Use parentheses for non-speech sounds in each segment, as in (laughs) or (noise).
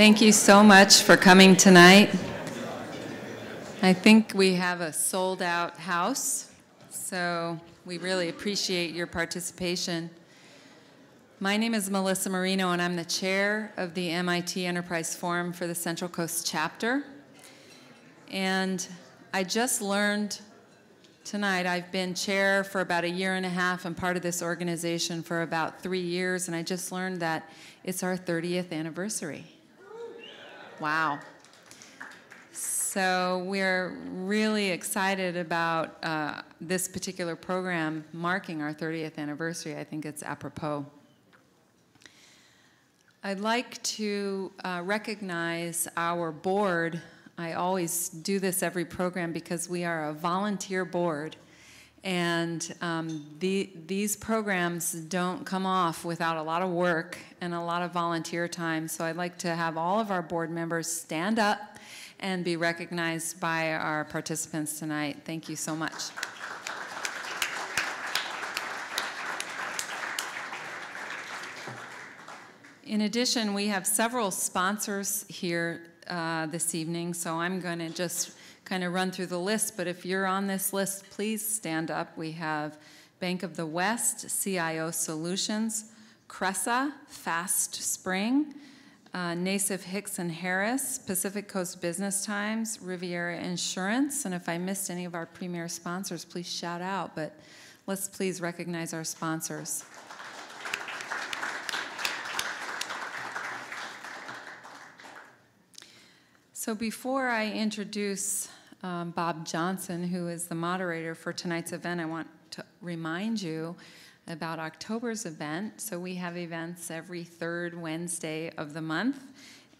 Thank you so much for coming tonight. I think we have a sold out house, so we really appreciate your participation. My name is Melissa Marino, and I'm the chair of the MIT Enterprise Forum for the Central Coast chapter. And I just learned tonight, I've been chair for about a year and a half and part of this organization for about three years, and I just learned that it's our 30th anniversary. Wow. So we're really excited about uh, this particular program marking our 30th anniversary. I think it's apropos. I'd like to uh, recognize our board. I always do this every program because we are a volunteer board. And um, the, these programs don't come off without a lot of work and a lot of volunteer time. So I'd like to have all of our board members stand up and be recognized by our participants tonight. Thank you so much. In addition, we have several sponsors here uh, this evening, so I'm going to just kind of run through the list, but if you're on this list, please stand up. We have Bank of the West, CIO Solutions, Cresa, Fast Spring, uh, Nassif Hicks and Harris, Pacific Coast Business Times, Riviera Insurance, and if I missed any of our premier sponsors, please shout out, but let's please recognize our sponsors. So before I introduce um, Bob Johnson, who is the moderator for tonight's event, I want to remind you about October's event. So we have events every third Wednesday of the month.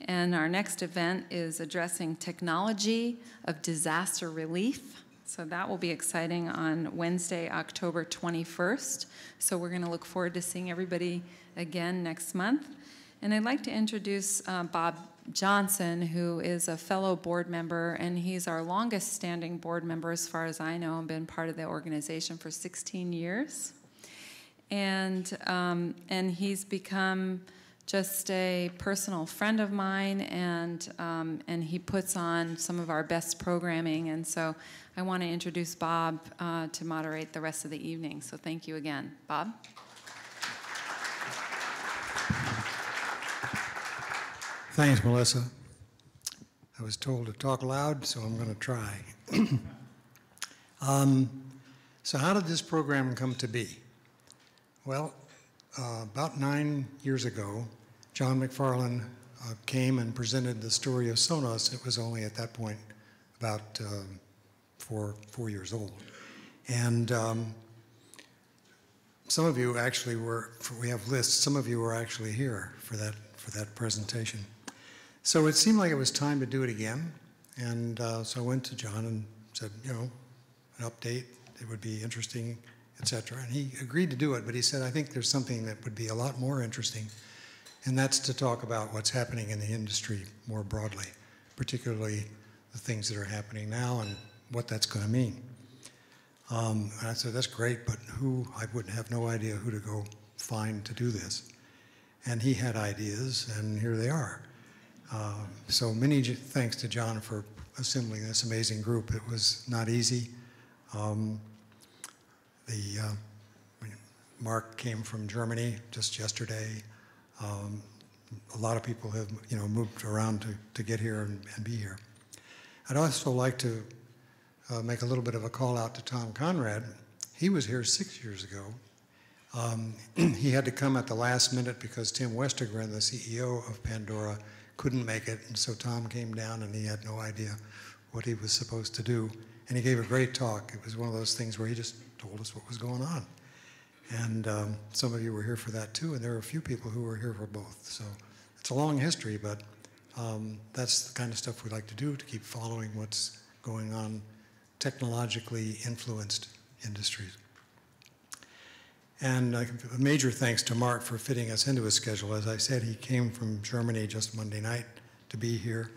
And our next event is addressing technology of disaster relief. So that will be exciting on Wednesday, October 21st. So we're going to look forward to seeing everybody again next month. And I'd like to introduce uh, Bob Johnson, who is a fellow board member, and he's our longest standing board member as far as I know, and been part of the organization for 16 years and um, and he's become just a personal friend of mine, and um, and he puts on some of our best programming. And so I want to introduce Bob uh, to moderate the rest of the evening. So thank you again, Bob. Thanks, Melissa. I was told to talk loud, so I'm going to try. (clears throat) um, so how did this program come to be? Well, uh, about nine years ago, John MacFarlane uh, came and presented the story of Sonos. It was only at that point about uh, four, four years old. And um, some of you actually were, we have lists, some of you were actually here for that, for that presentation. So it seemed like it was time to do it again. And uh, so I went to John and said, you know, an update, it would be interesting etc. And he agreed to do it, but he said, I think there's something that would be a lot more interesting, and that's to talk about what's happening in the industry more broadly, particularly the things that are happening now and what that's going to mean. Um, and I said, that's great, but who, I wouldn't have no idea who to go find to do this. And he had ideas, and here they are. Uh, so many thanks to John for assembling this amazing group. It was not easy. Um, the uh, Marc came from Germany just yesterday. Um, a lot of people have you know moved around to, to get here and, and be here. I'd also like to uh, make a little bit of a call out to Tom Conrad. He was here six years ago. Um, (clears throat) he had to come at the last minute because Tim Westergren, the CEO of Pandora, couldn't make it, and so Tom came down and he had no idea what he was supposed to do. And he gave a great talk. It was one of those things where he just told us what was going on. And um, some of you were here for that too, and there were a few people who were here for both. So it's a long history, but um, that's the kind of stuff we like to do to keep following what's going on technologically influenced industries. And uh, a major thanks to Marc for fitting us into his schedule. As I said, he came from Germany just Monday night to be here.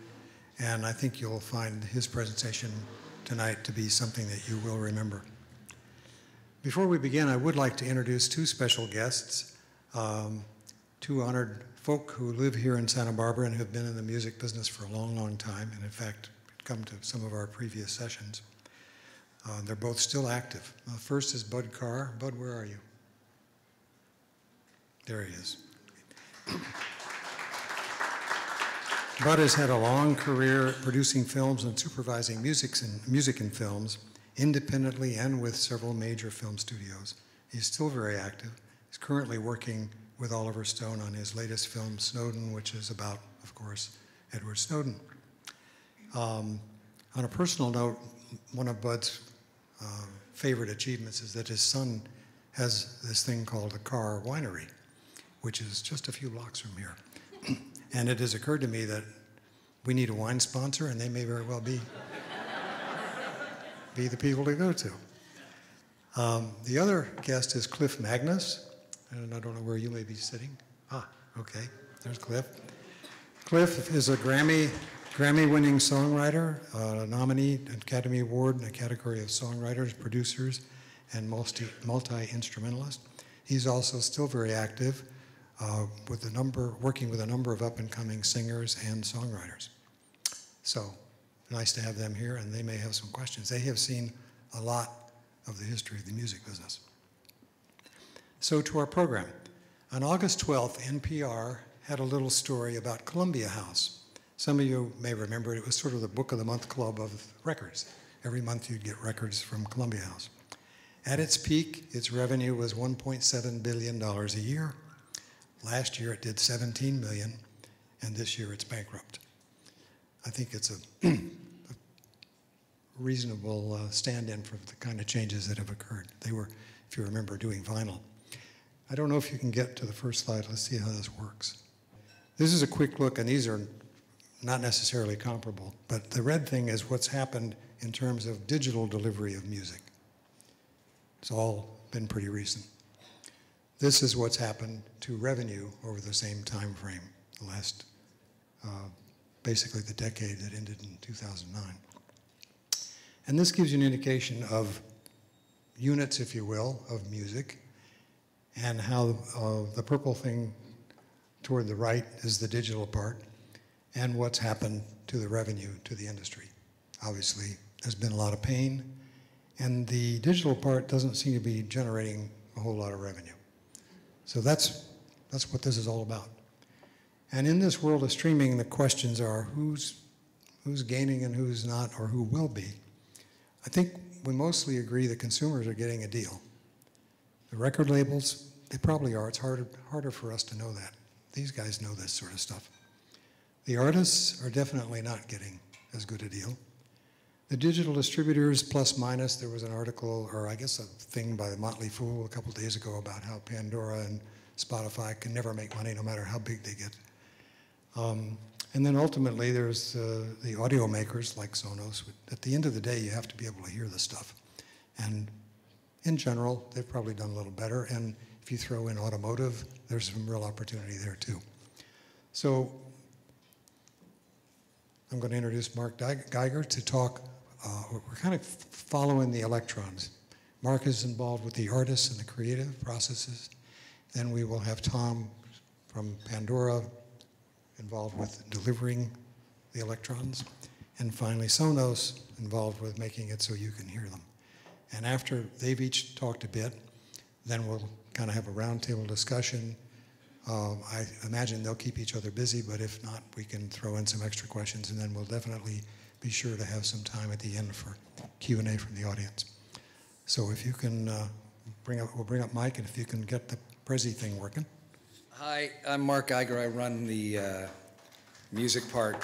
And I think you'll find his presentation tonight to be something that you will remember. Before we begin, I would like to introduce two special guests. Um, two honored folk who live here in Santa Barbara and have been in the music business for a long, long time, and in fact, come to some of our previous sessions. Uh, they're both still active. Uh, first is Bud Carr. Bud, where are you? There he is. Bud has had a long career producing films and supervising music and, music and films independently and with several major film studios. He's still very active. He's currently working with Oliver Stone on his latest film, Snowden, which is about, of course, Edward Snowden. Um, on a personal note, one of Bud's uh, favorite achievements is that his son has this thing called a Carr winery, which is just a few blocks from here. And it has occurred to me that we need a wine sponsor, and they may very well be be the people to go to. Um, the other guest is Cliff Magness, and I don't know where you may be sitting. Ah, okay, there's Cliff. Cliff is a Grammy Grammy-winning songwriter, uh, nominee, Academy Award in the category of songwriters, producers, and multi, multi-instrumentalist. He's also still very active uh, with a number, working with a number of up-and-coming singers and songwriters. So nice to have them here, and they may have some questions. They have seen a lot of the history of the music business. So to our program. On August 12th, NPR had a little story about Columbia House. Some of you may remember it was sort of the Book of the Month Club of records. Every month you'd get records from Columbia House. At its peak, its revenue was $1.7 billion a year. Last year it did 17 million, and this year it's bankrupt. I think it's a, (clears throat) a reasonable uh, stand-in for the kind of changes that have occurred. They were, if you remember, doing vinyl. I don't know if you can get to the first slide. Let's see how this works. This is a quick look, and these are not necessarily comparable, but the red thing is what's happened in terms of digital delivery of music. It's all been pretty recent. This is what's happened to revenue over the same time frame, the last, uh, basically the decade that ended in 2009. And this gives you an indication of units, if you will, of music, and how uh, the purple thing toward the right is the digital part, and what's happened to the revenue to the industry. Obviously, there's been a lot of pain, and the digital part doesn't seem to be generating a whole lot of revenue. So that's, that's what this is all about. And in this world of streaming, the questions are who's, who's gaining and who's not, or who will be. I think we mostly agree that consumers are getting a deal. The record labels, they probably are. It's harder, harder for us to know that. These guys know this sort of stuff. The artists are definitely not getting as good a deal. The digital distributors, plus minus, there was an article, or I guess a thing by the Motley Fool a couple days ago about how Pandora and Spotify can never make money no matter how big they get. Um, and then ultimately, there's uh, the audio makers like Sonos. At the end of the day, you have to be able to hear the stuff. And in general, they've probably done a little better. And if you throw in automotive, there's some real opportunity there too. So I'm going to introduce Marc Geiger to talk. Uh, we're kind of following the electrons. Marc is involved with the artists and the creative processes. Then we will have Tom from Pandora involved with delivering the electrons. And finally, Sonos involved with making it so you can hear them. And after they've each talked a bit, then we'll kind of have a roundtable discussion um, I imagine they'll keep each other busy, but if not, we can throw in some extra questions, and then we'll definitely be sure to have some time at the end for Q&A from the audience. So if you can uh, bring up, we'll bring up Mike, and if you can get the Prezi thing working. Hi, I'm Marc Geiger. I run the uh, music part.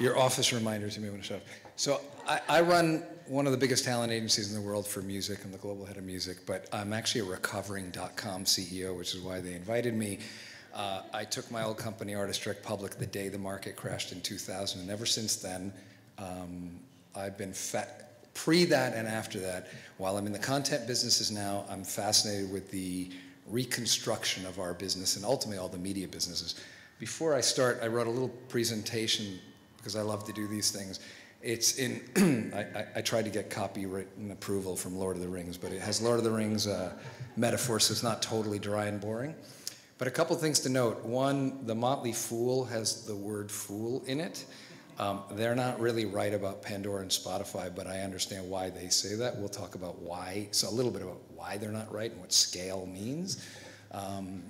Your office reminders to me when to shut up. So I, I, run one of the biggest talent agencies in the world for music. I'm the global head of music, but I'm actually a recovering.com CEO, which is why they invited me. Uh, I took my old company, Artist Direct, public the day the market crashed in 2000, and ever since then, um, I've been pre that and after that. While I'm in the content businesses now, I'm fascinated with the reconstruction of our business and ultimately all the media businesses. Before I start, I wrote a little presentation because I love to do these things It's in, (clears throat) I, I, I tried to get copyright approval from Lord of the Rings, but it has Lord of the Rings uh, metaphor, so it's not totally dry and boring. But a couple things to note. One, the Motley Fool has the word fool in it. Um, they're not really right about Pandora and Spotify, but I understand why they say that. We'll talk about why, so a little bit about why they're not right and what scale means, um,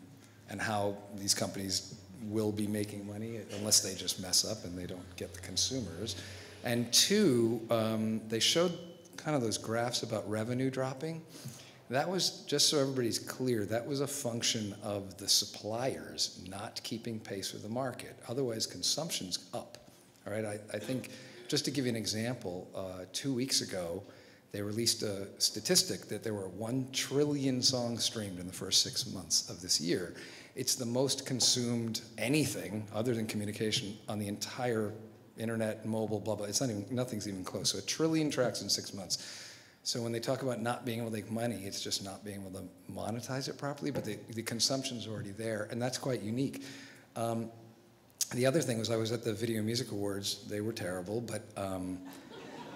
and how these companies will be making money unless they just mess up and they don't get the consumers. And two, um, they showed kind of those graphs about revenue dropping. That was, just so everybody's clear, that was a function of the suppliers not keeping pace with the market. Otherwise, consumption's up. All right, I, I think, just to give you an example, uh, two weeks ago, they released a statistic that there were 1 trillion songs streamed in the first six months of this year. It's the most consumed anything other than communication on the entire internet, mobile, blah, blah. It's not even, nothing's even close. So a trillion tracks in six months. So when they talk about not being able to make money, it's just not being able to monetize it properly, but the, the consumption's already there, and that's quite unique. Um, the other thing was I was at the Video Music Awards. They were terrible, but um,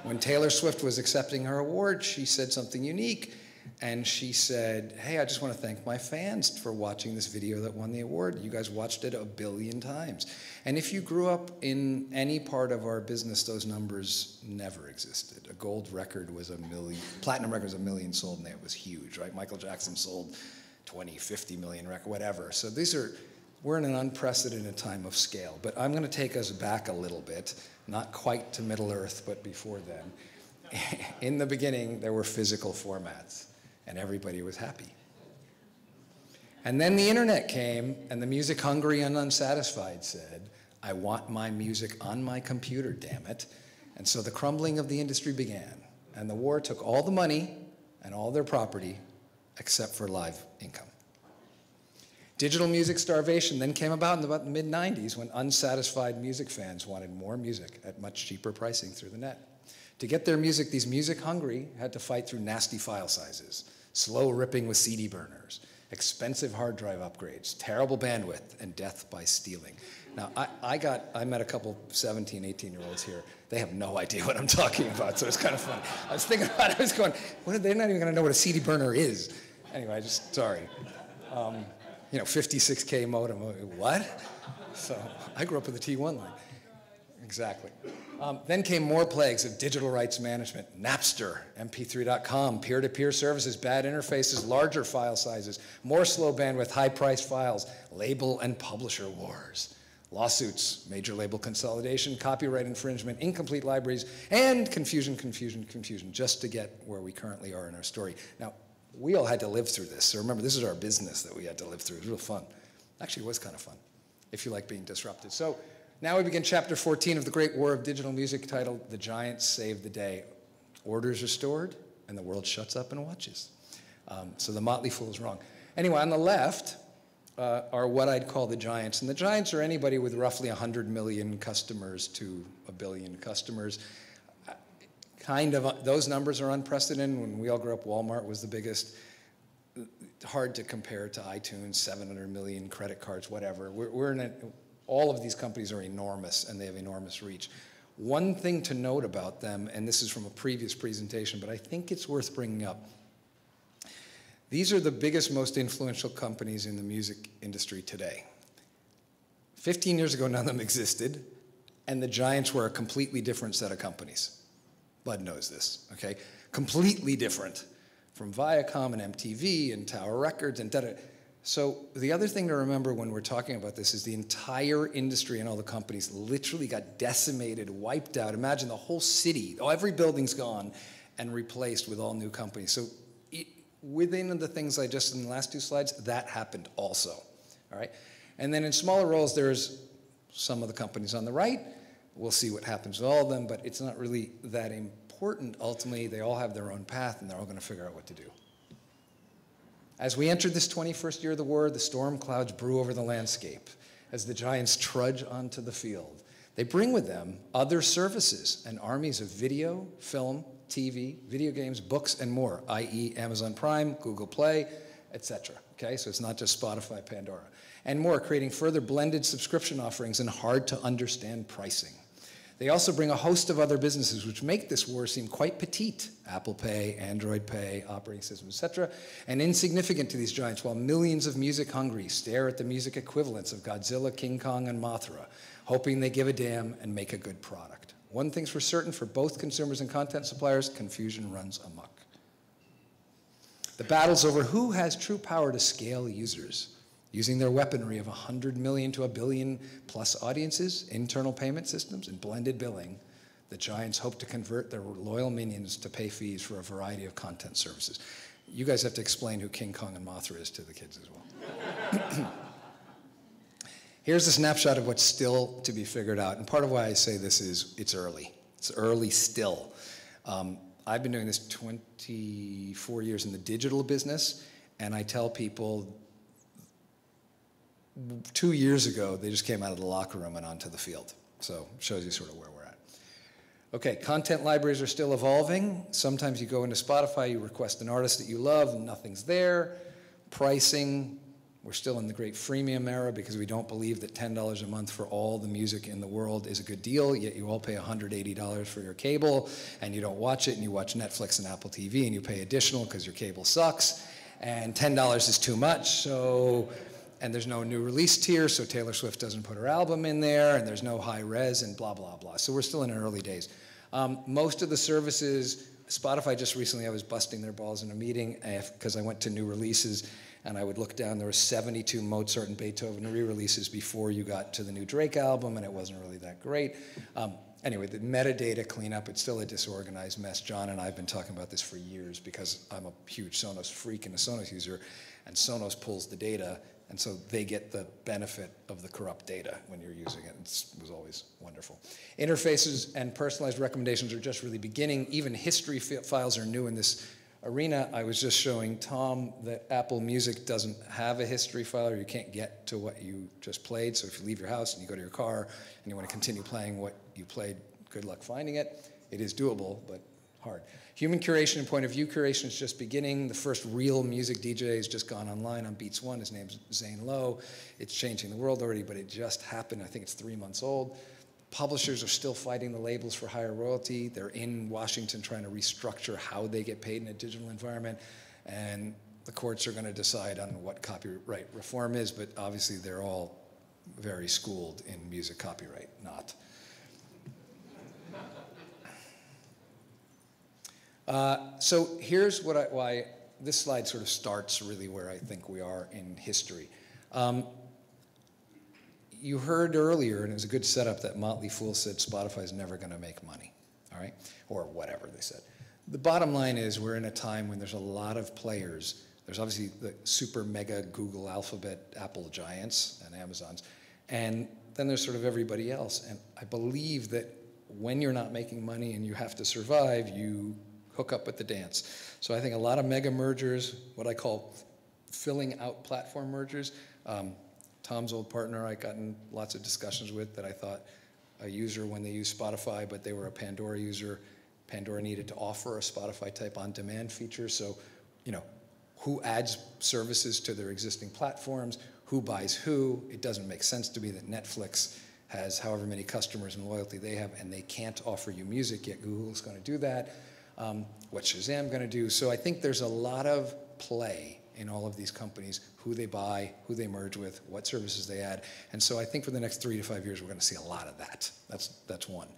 when Taylor Swift was accepting her award, she said something unique. And she said, Hey, I just want to thank my fans for watching this video that won the award. You guys watched it a billion times. And if you grew up in any part of our business, those numbers never existed. A gold record was a million, platinum record was a million sold, and it was huge, right? Michael Jackson sold 20, 50 million record, whatever. So these are, we're in an unprecedented time of scale. But I'm going to take us back a little bit, not quite to Middle Earth, but before then. (laughs) in the beginning, there were physical formats and everybody was happy. And then the internet came, and the music hungry and unsatisfied said, I want my music on my computer, damn it. And so the crumbling of the industry began. And the war took all the money and all their property except for live income. Digital music starvation then came about in about the mid 90s when unsatisfied music fans wanted more music at much cheaper pricing through the net. To get their music, these music hungry had to fight through nasty file sizes, slow ripping with CD burners, expensive hard drive upgrades, terrible bandwidth, and death by stealing. Now, I, I got, I met a couple 17, 18 year olds here. They have no idea what I'm talking about, so it's kind of funny. I was thinking about it, I was going, what are, they're not even gonna know what a CD burner is. Anyway, I just, sorry. Um, you know, 56K modem, what? So I grew up with the T1 line. Exactly. Um, then came more plagues of digital rights management, Napster, MP3.com, peer-to-peer services, bad interfaces, larger file sizes, more slow bandwidth, high-priced files, label and publisher wars, lawsuits, major label consolidation, copyright infringement, incomplete libraries, and confusion, confusion, confusion, just to get where we currently are in our story. Now, we all had to live through this. So remember, this is our business that we had to live through. It was real fun. Actually, it was kind of fun, if you like being disrupted. So now we begin chapter 14 of the Great War of Digital Music titled The Giants Save the Day. Orders are stored, and the world shuts up and watches. Um, so the Motley Fool is wrong. Anyway, on the left uh, are what I'd call the giants. And the giants are anybody with roughly 100 million customers to a billion customers. Kind of, uh, those numbers are unprecedented. When we all grew up, Walmart was the biggest. Hard to compare to iTunes, 700 million credit cards, whatever. We're, we're in a, all of these companies are enormous and they have enormous reach. One thing to note about them, and this is from a previous presentation, but I think it's worth bringing up. These are the biggest, most influential companies in the music industry today. 15 years ago, none of them existed, and the giants were a completely different set of companies. Bud knows this, okay? Completely different from Viacom and MTV and Tower Records and da, -da. So the other thing to remember when we're talking about this is the entire industry and all the companies literally got decimated, wiped out. Imagine the whole city, every building's gone and replaced with all new companies. So it, within the things I just in the last two slides, that happened also. All right. And then in smaller roles, there's some of the companies on the right. We'll see what happens with all of them, but it's not really that important. Ultimately, they all have their own path and they're all going to figure out what to do. As we enter this 21st year of the war, the storm clouds brew over the landscape as the giants trudge onto the field. They bring with them other services and armies of video, film, TV, video games, books, and more, i.e., Amazon Prime, Google Play, etc. Okay, so it's not just Spotify, Pandora, and more, creating further blended subscription offerings and hard to understand pricing. They also bring a host of other businesses which make this war seem quite petite. Apple Pay, Android Pay, operating systems, etc., and insignificant to these giants, while millions of music hungry stare at the music equivalents of Godzilla, King Kong, and Mothra, hoping they give a damn and make a good product. One thing's for certain for both consumers and content suppliers confusion runs amok. The battle's over who has true power to scale users using their weaponry of 100 million to a billion plus audiences, internal payment systems, and blended billing, the giants hope to convert their loyal minions to pay fees for a variety of content services. You guys have to explain who King Kong and Mothra is to the kids as well. (clears throat) Here's a snapshot of what's still to be figured out. And part of why I say this is it's early. It's early still. Um, I've been doing this 24 years in the digital business, and I tell people two years ago, they just came out of the locker room and onto the field. So shows you sort of where we're at. Okay, content libraries are still evolving. Sometimes you go into Spotify, you request an artist that you love, and nothing's there. Pricing, we're still in the great freemium era because we don't believe that $10 a month for all the music in the world is a good deal, yet you all pay $180 for your cable, and you don't watch it, and you watch Netflix and Apple TV, and you pay additional because your cable sucks, and $10 is too much, so and there's no new release tier, so Taylor Swift doesn't put her album in there, and there's no high res, and blah, blah, blah. So we're still in early days. Um, most of the services, Spotify just recently, I was busting their balls in a meeting because I went to new releases, and I would look down, there were 72 Mozart and Beethoven re-releases before you got to the new Drake album, and it wasn't really that great. Um, anyway, the metadata cleanup, it's still a disorganized mess. John and I have been talking about this for years because I'm a huge Sonos freak and a Sonos user, and Sonos pulls the data and so they get the benefit of the corrupt data when you're using it. It was always wonderful. Interfaces and personalized recommendations are just really beginning. Even history files are new in this arena. I was just showing Tom that Apple Music doesn't have a history file, or you can't get to what you just played. So if you leave your house and you go to your car and you want to continue playing what you played, good luck finding it. It is doable, but hard. Human curation and point of view curation is just beginning. The first real music DJ has just gone online on Beats One. His name's Zane Lowe. It's changing the world already, but it just happened. I think it's three months old. Publishers are still fighting the labels for higher royalty. They're in Washington trying to restructure how they get paid in a digital environment. And the courts are going to decide on what copyright reform is, but obviously they're all very schooled in music copyright, not. Uh, so here's what I, why this slide sort of starts really where I think we are in history. Um, you heard earlier, and it was a good setup, that Motley Fool said Spotify is never going to make money, all right? Or whatever they said. The bottom line is we're in a time when there's a lot of players. There's obviously the super mega Google, Alphabet, Apple giants, and Amazons. And then there's sort of everybody else. And I believe that when you're not making money and you have to survive, you hook up with the dance. So I think a lot of mega mergers, what I call filling out platform mergers. Um, Tom's old partner, I got in lots of discussions with that I thought a user when they use Spotify, but they were a Pandora user. Pandora needed to offer a Spotify type on demand feature. So, you know, who adds services to their existing platforms, who buys who. It doesn't make sense to me that Netflix has however many customers and loyalty they have, and they can't offer you music, yet Google's going to do that um, what's Shazam going to do? So I think there's a lot of play in all of these companies, who they buy, who they merge with, what services they add. And so I think for the next three to five years, we're going to see a lot of that. That's, that's one.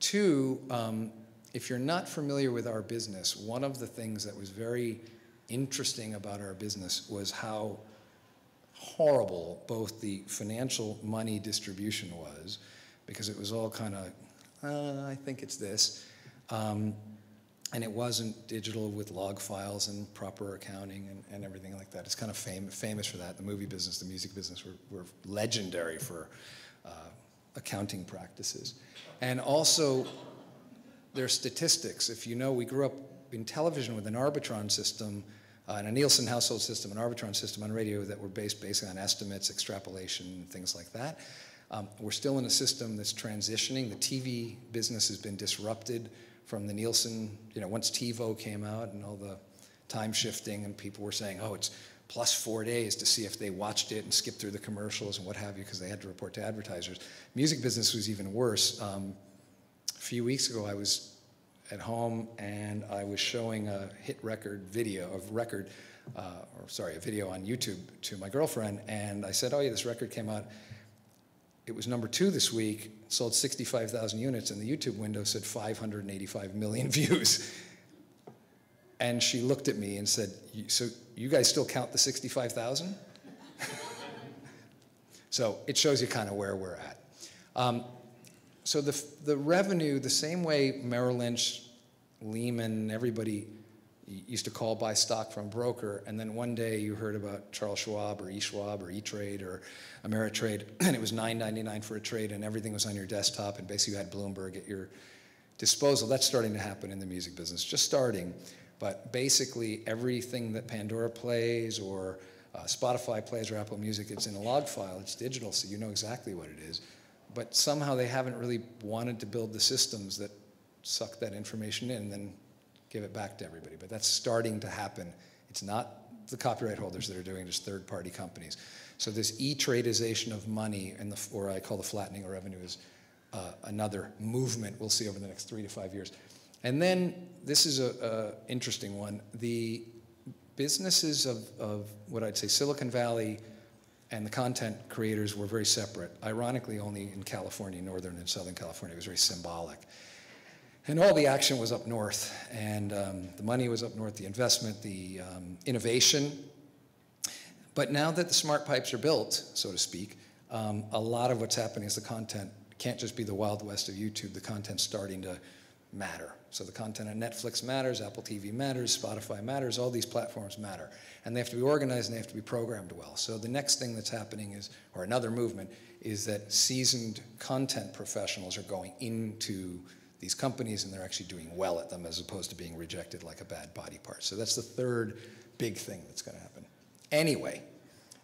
Two, um, if you're not familiar with our business, one of the things that was very interesting about our business was how horrible both the financial money distribution was, because it was all kind of, uh, I think it's this, um, and it wasn't digital with log files and proper accounting and, and everything like that. It's kind of fam- famous for that. The movie business, the music business were, were legendary for uh, accounting practices. And also, their statistics. If you know, we grew up in television with an Arbitron system uh, and a Nielsen household system, an Arbitron system on radio that were based basically on estimates, extrapolation, things like that. Um, we're still in a system that's transitioning. The TV business has been disrupted from the Nielsen, you know, once TiVo came out and all the time shifting and people were saying, oh, it's plus four days to see if they watched it and skipped through the commercials and what have you because they had to report to advertisers. Music business was even worse. Um, a few weeks ago, I was at home and I was showing a hit record video of record, uh, or sorry, a video on YouTube to my girlfriend, and I said, "Oh yeah, this record came out. It was number two this week, sold 65,000 units, and the YouTube window said 585 million (laughs) views." And she looked at me and said, "So you guys still count the 65,000?" (laughs) so it shows you kind of where we're at. Um, so the, the revenue, the same way Merrill Lynch, Lehman, everybody used to call buy stock from broker, and then one day you heard about Charles Schwab or E Schwab or E Trade or Ameritrade, (clears throat) and it was $9.99 for a trade, and everything was on your desktop, and basically you had Bloomberg at your disposal. That's starting to happen in the music business, just starting. But basically, everything that Pandora plays or uh, Spotify plays or Apple Music, it's in a log file. It's digital, so you know exactly what it is but somehow they haven't really wanted to build the systems that suck that information in and then give it back to everybody. But that's starting to happen. It's not the copyright holders that are doing it, it's third-party companies. So this e-tradeization of money, and the, or I call the flattening of revenue, is uh, another movement we'll see over the next three to five years. And then this is a, a interesting one. The businesses of, of what I'd say Silicon Valley, and the content creators were very separate. Ironically, only in California, Northern and Southern California, it was very symbolic. And all the action was up north, and um, the money was up north, the investment, the um, innovation. But now that the smart pipes are built, so to speak, um, a lot of what's happening is the content can't just be the Wild West of YouTube, the content's starting to matter. So the content on Netflix matters, Apple TV matters, Spotify matters, all these platforms matter. And they have to be organized and they have to be programmed well. So the next thing that's happening is, or another movement, is that seasoned content professionals are going into these companies and they're actually doing well at them as opposed to being rejected like a bad body part. So that's the third big thing that's going to happen. Anyway,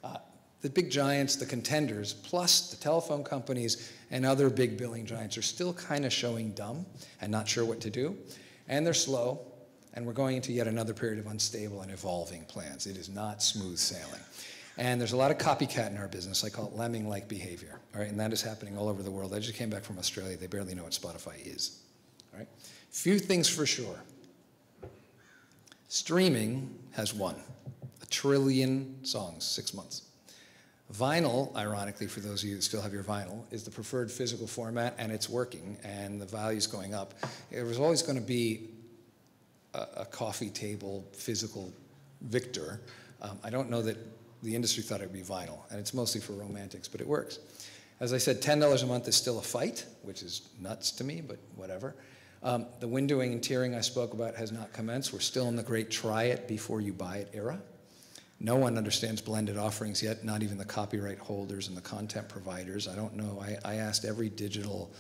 uh, the big giants, the contenders, plus the telephone companies and other big billing giants are still kind of showing dumb and not sure what to do. And they're slow, and we're going into yet another period of unstable and evolving plans. It is not smooth sailing. And there's a lot of copycat in our business. I call it lemming-like behavior, all right? And that is happening all over the world. I just came back from Australia. They barely know what Spotify is? Few things for sure. Streaming has won. A trillion songs, six months. Vinyl, ironically, for those of you that still have your vinyl, is the preferred physical format, and it's working, and the value's going up. There was always going to be a, a, coffee table physical victor. Um, I don't know that the industry thought it would be vinyl, and it's mostly for romantics, but it works. As I said, $10 a month is still a fight, which is nuts to me, but whatever. Um, the windowing and tiering I spoke about has not commenced. We're still in the great try it before you buy it era. No one understands blended offerings yet, not even the copyright holders and the content providers. I don't know. I, I asked every digital,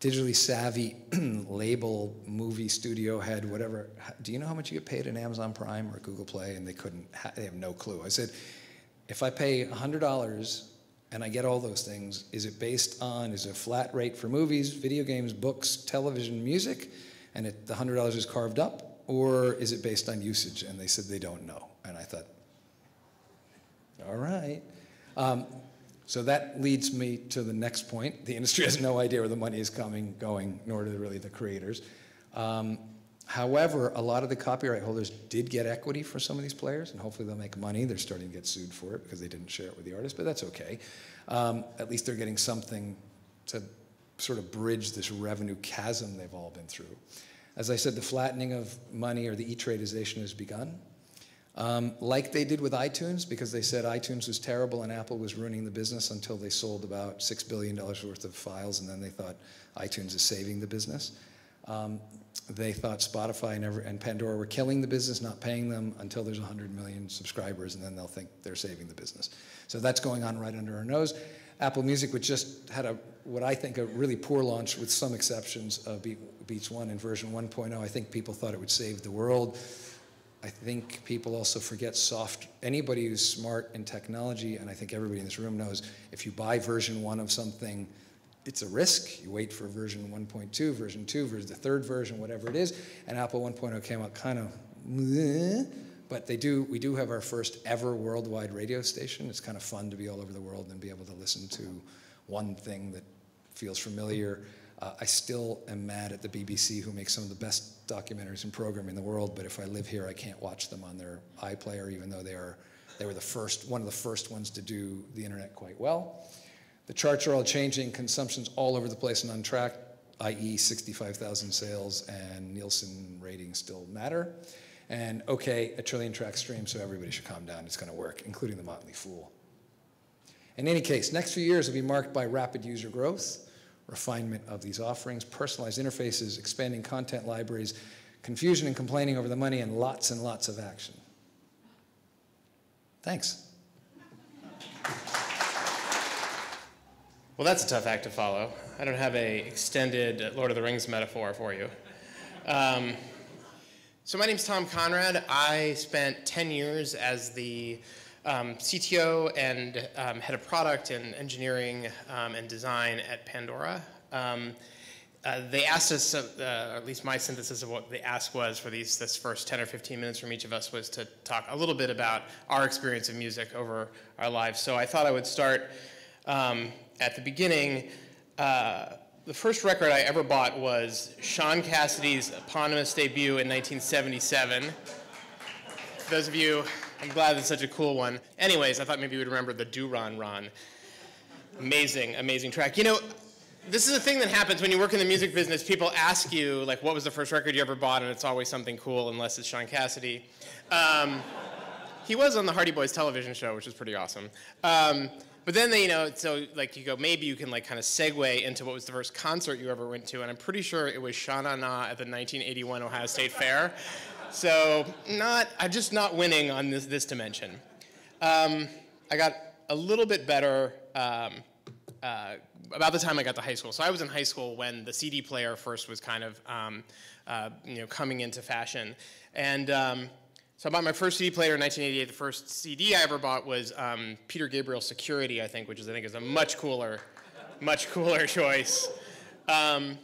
digitally savvy (clears throat) label, movie studio head, whatever, do you know how much you get paid in Amazon Prime or Google Play? And they couldn't, they have no clue. I said, if I pay $100 and I get all those things, is it based on, is it a flat rate for movies, video games, books, television, music, and it, the $100 is carved up? Or is it based on usage? And they said they don't know. And I thought, all right. Um, so that leads me to the next point. The industry has no idea where the money is coming, going, nor do really the creators. Um, however, a lot of the copyright holders did get equity for some of these players, and hopefully they'll make money. They're starting to get sued for it because they didn't share it with the artist, but that's okay. Um, at least they're getting something to sort of bridge this revenue chasm they've all been through. As I said, the flattening of money or the e-tradeization has begun. Um, like they did with iTunes, because they said iTunes was terrible and Apple was ruining the business until they sold about $6 billion worth of files, and then they thought iTunes is saving the business. Um, they thought Spotify and, ever, and, Pandora were killing the business, not paying them until there's 100 million subscribers, and then they'll think they're saving the business. So that's going on right under our nose. Apple Music, which just had a what I think a really poor launch, with some exceptions, of Beats One in version 1.0. I think people thought it would save the world. I think people also forget soft, anybody who's smart in technology, and I think everybody in this room knows, if you buy version one of something, it's a risk. You wait for version 1.2, version 2, version the third version, whatever it is, and Apple 1.0 came out kind of, but they do, we do have our first ever worldwide radio station. It's kind of fun to be all over the world and be able to listen to one thing that feels familiar. Uh, I still am mad at the BBC, who makes some of the best documentaries and programming in the world, but if I live here, I can't watch them on their iPlayer, even though they, are, they were the first, one of the first ones to do the internet quite well. The charts are all changing, consumption's all over the place and on track, i.e. 65,000 sales and Nielsen ratings still matter. And okay, a trillion track stream, so everybody should calm down, it's gonna work, including the Motley Fool. In any case, next few years will be marked by rapid user growth, refinement of these offerings, personalized interfaces, expanding content libraries, confusion and complaining over the money, and lots and lots of action. Thanks. Well, that's a tough act to follow. I don't have a extended Lord of the Rings metaphor for you. Um, so my name's Tom Conrad. I spent 10 years as the um, CTO and um, head of product and engineering um, and design at Pandora. Um, uh, they asked us, uh, uh, at least my synthesis of what the ask was for these this first 10 or 15 minutes from each of us was to talk a little bit about our experience of music over our lives. So I thought I would start um, at the beginning. Uh, the first record I ever bought was Shaun Cassidy's eponymous debut in 1977. For those of you I'm glad it's such a cool one. Anyways, I thought maybe you would remember the Do Ron Ron. Amazing, amazing track. You know, this is a thing that happens when you work in the music business. People ask you, like, what was the first record you ever bought? And it's always something cool, unless it's Shaun Cassidy. Um, he was on the Hardy Boys television show, which is pretty awesome. Um, but then they, you know, so like you go, maybe you can like kind of segue into what was the first concert you ever went to, and I'm pretty sure it was Sha Na Na at the 1981 Ohio State Fair. So not, I'm just not winning on this, this dimension. Um, I got a little bit better um, uh, about the time I got to high school. So I was in high school when the CD player first was kind of um, uh, you know coming into fashion, and um, so I bought my first CD player in 1988. The first CD I ever bought was um, Peter Gabriel Security, I think, which is I think is a much cooler, much cooler (laughs) choice. Um,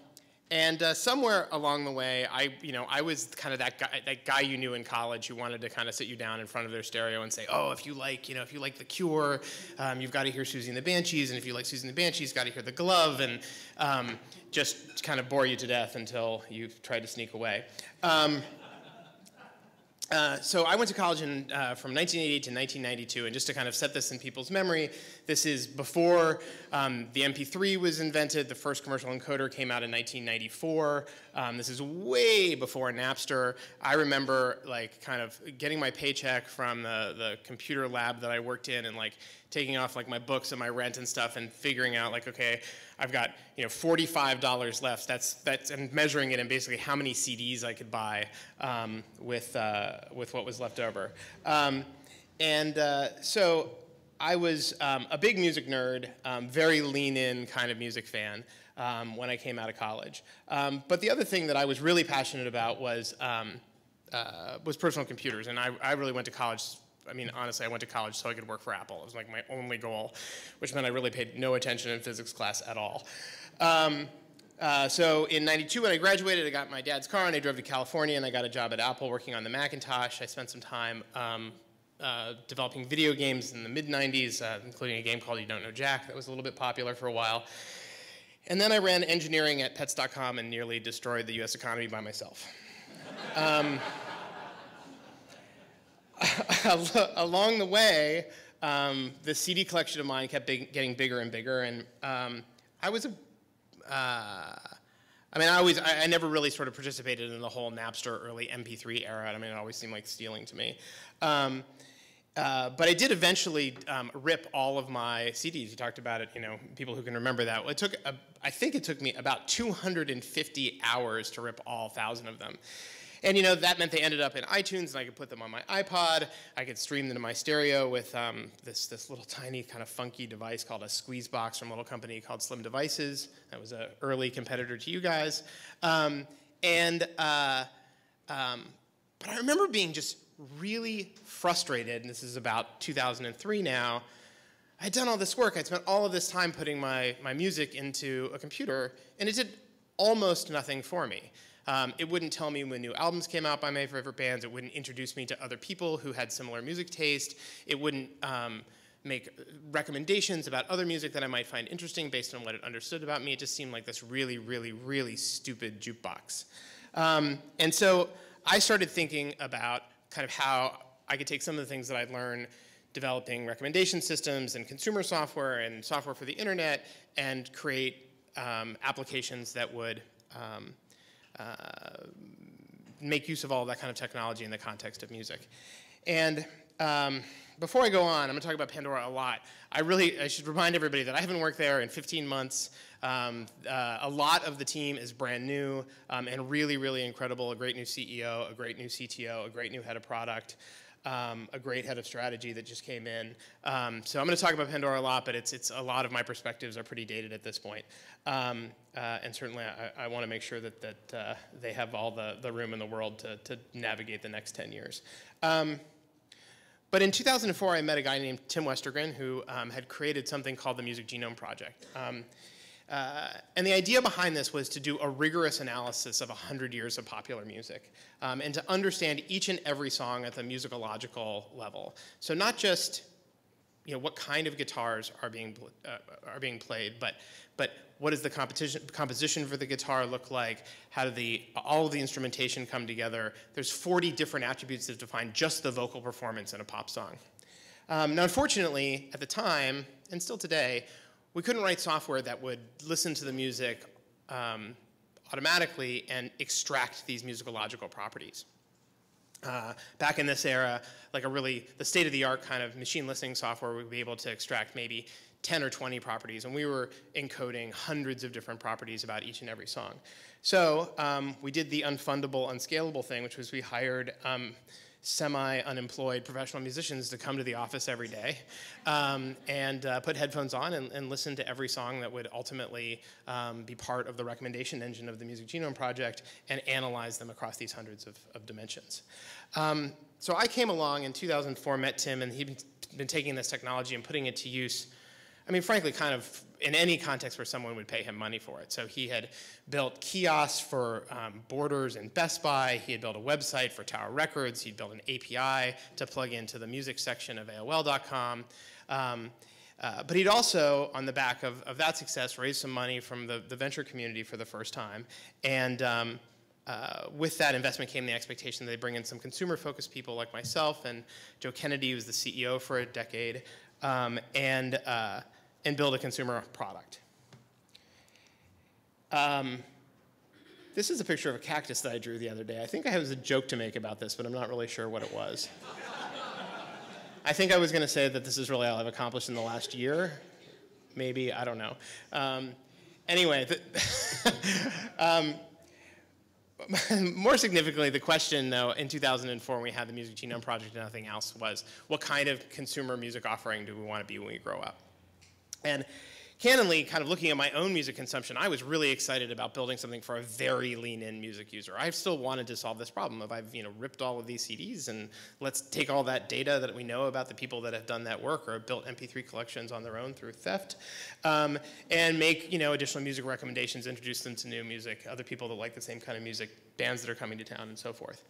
and uh, somewhere along the way, I, you know, I was kind of that guy, that guy you knew in college who wanted to kind of sit you down in front of their stereo and say, oh, if you like, you know, if you like The Cure, um, you've got to hear Siouxsie and the Banshees, and if you like Siouxsie and the Banshees, got to hear The Glove, and um, just kind of bore you to death until you tried to sneak away. Um, uh, so I went to college in, uh, from 1988 to 1992, and just to kind of set this in people's memory, this is before um, the MP3 was invented. The first commercial encoder came out in 1994. Um, this is way before Napster. I remember like kind of getting my paycheck from the, the computer lab that I worked in and like taking off like my books and my rent and stuff and figuring out like, okay, I've got you know $45 left. That's that's and measuring it in basically how many CDs I could buy um, with uh, with what was left over. Um, and uh, so I was um, a big music nerd, um, very lean-in kind of music fan um, when I came out of college. Um, but the other thing that I was really passionate about was uh, was personal computers, and I, I really went to college I mean, honestly, I went to college so I could work for Apple. It was like my only goal, which meant I really paid no attention in physics class at all. Um, uh, so in 92 when I graduated, I got my dad's car and I drove to California and I got a job at Apple working on the Macintosh. I spent some time um, uh, developing video games in the mid 90s, uh, including a game called You Don't Know Jack that was a little bit popular for a while. And then I ran engineering at pets.com and nearly destroyed the US economy by myself. Um, (laughs) along the way, um, the CD collection of mine kept big, getting bigger and bigger, and um, I was a, uh, I mean, I always, I, I, never really sort of participated in the whole Napster early MP3 era. I mean, it always seemed like stealing to me. Um, uh, but I did eventually um, rip all of my CDs. You talked about it, you know, people who can remember that. It took, a, I think it took me about 250 hours to rip all 1,000 of them. And you know that meant they ended up in iTunes, and I could put them on my iPod. I could stream them to my stereo with um, this this little tiny kind of funky device called a Squeeze Box from a little company called Slim Devices. That was an early competitor to you guys. Um, and uh, um, but I remember being just really frustrated. And this is about 2003 now. I'd done all this work. I'd spent all of this time putting my, my music into a computer, and it did almost nothing for me. Um, it wouldn't tell me when new albums came out by my favorite bands. It wouldn't introduce me to other people who had similar music taste. It wouldn't um, make recommendations about other music that I might find interesting based on what it understood about me. It just seemed like this really, really, really stupid jukebox. Um, and so I started thinking about kind of how I could take some of the things that I'd learned developing recommendation systems and consumer software and software for the internet and create um, applications that would um, uh, make use of all that kind of technology in the context of music. And um, before I go on, I'm going to talk about Pandora a lot. I really I should remind everybody that I haven't worked there in 15 months. Um, uh, a lot of the team is brand new um, and really, really incredible. A great new CEO, a great new CTO, a great new head of product. Um, a great head of strategy that just came in. Um, so I'm going to talk about Pandora a lot, but it's, it's a lot of my perspectives are pretty dated at this point. Um, uh, and certainly I, I want to make sure that, that uh, they have all the, the room in the world to, to navigate the next 10 years. Um, but in 2004, I met a guy named Tim Westergren who um, had created something called the Music Genome Project. Um, uh, and the idea behind this was to do a rigorous analysis of 100 years of popular music um, and to understand each and every song at the musicological level. So not just you know, what kind of guitars are being, uh, are being played, but, but what does the competition, composition for the guitar look like? How do the, all of the instrumentation come together? There's 40 different attributes that define just the vocal performance in a pop song. Um, now, unfortunately, at the time, and still today, we couldn't write software that would listen to the music um, automatically and extract these musicological properties. Uh, back in this era, like a really, the state-of-the-art kind of machine listening software would be able to extract maybe 10 or 20 properties, and we were encoding hundreds of different properties about each and every song. So um, we did the unfundable, unscalable thing, which was we hired um, semi-unemployed professional musicians to come to the office every day um, and uh, put headphones on and, and, listen to every song that would ultimately um, be part of the recommendation engine of the Music Genome Project and analyze them across these hundreds of, of dimensions. Um, so I came along in 2004, met Tim, and he'd been taking this technology and putting it to use I mean, frankly, kind of in any context where someone would pay him money for it. So he had built kiosks for um, Borders and Best Buy. He had built a website for Tower Records. He'd built an API to plug into the music section of AOL.com. Um, uh, but he'd also, on the back of, of that success, raised some money from the, the venture community for the first time. And um, uh, with that investment came the expectation that they bring in some consumer-focused people like myself and Joe Kennedy, who was the CEO for a decade, um, and uh, and build a consumer product. Um, this is a picture of a cactus that I drew the other day. I think I have a joke to make about this, but I'm not really sure what it was. I think I was going to say that this is really all I've accomplished in the last year. Maybe, I don't know. Um, anyway, (laughs) um, (laughs) more significantly, the question, though, in 2004 when we had the Music Genome Project and nothing else was, what kind of consumer music offering do we want to be when we grow up? And candidly, kind of looking at my own music consumption, I was really excited about building something for a very lean-in music user. I still wanted to solve this problem of I've you know ripped all of these CDs and let's take all that data that we know about the people that have done that work or built MP3 collections on their own through theft, um, and make you know additional music recommendations, introduce them to new music, other people that like the same kind of music, bands that are coming to town, and so forth.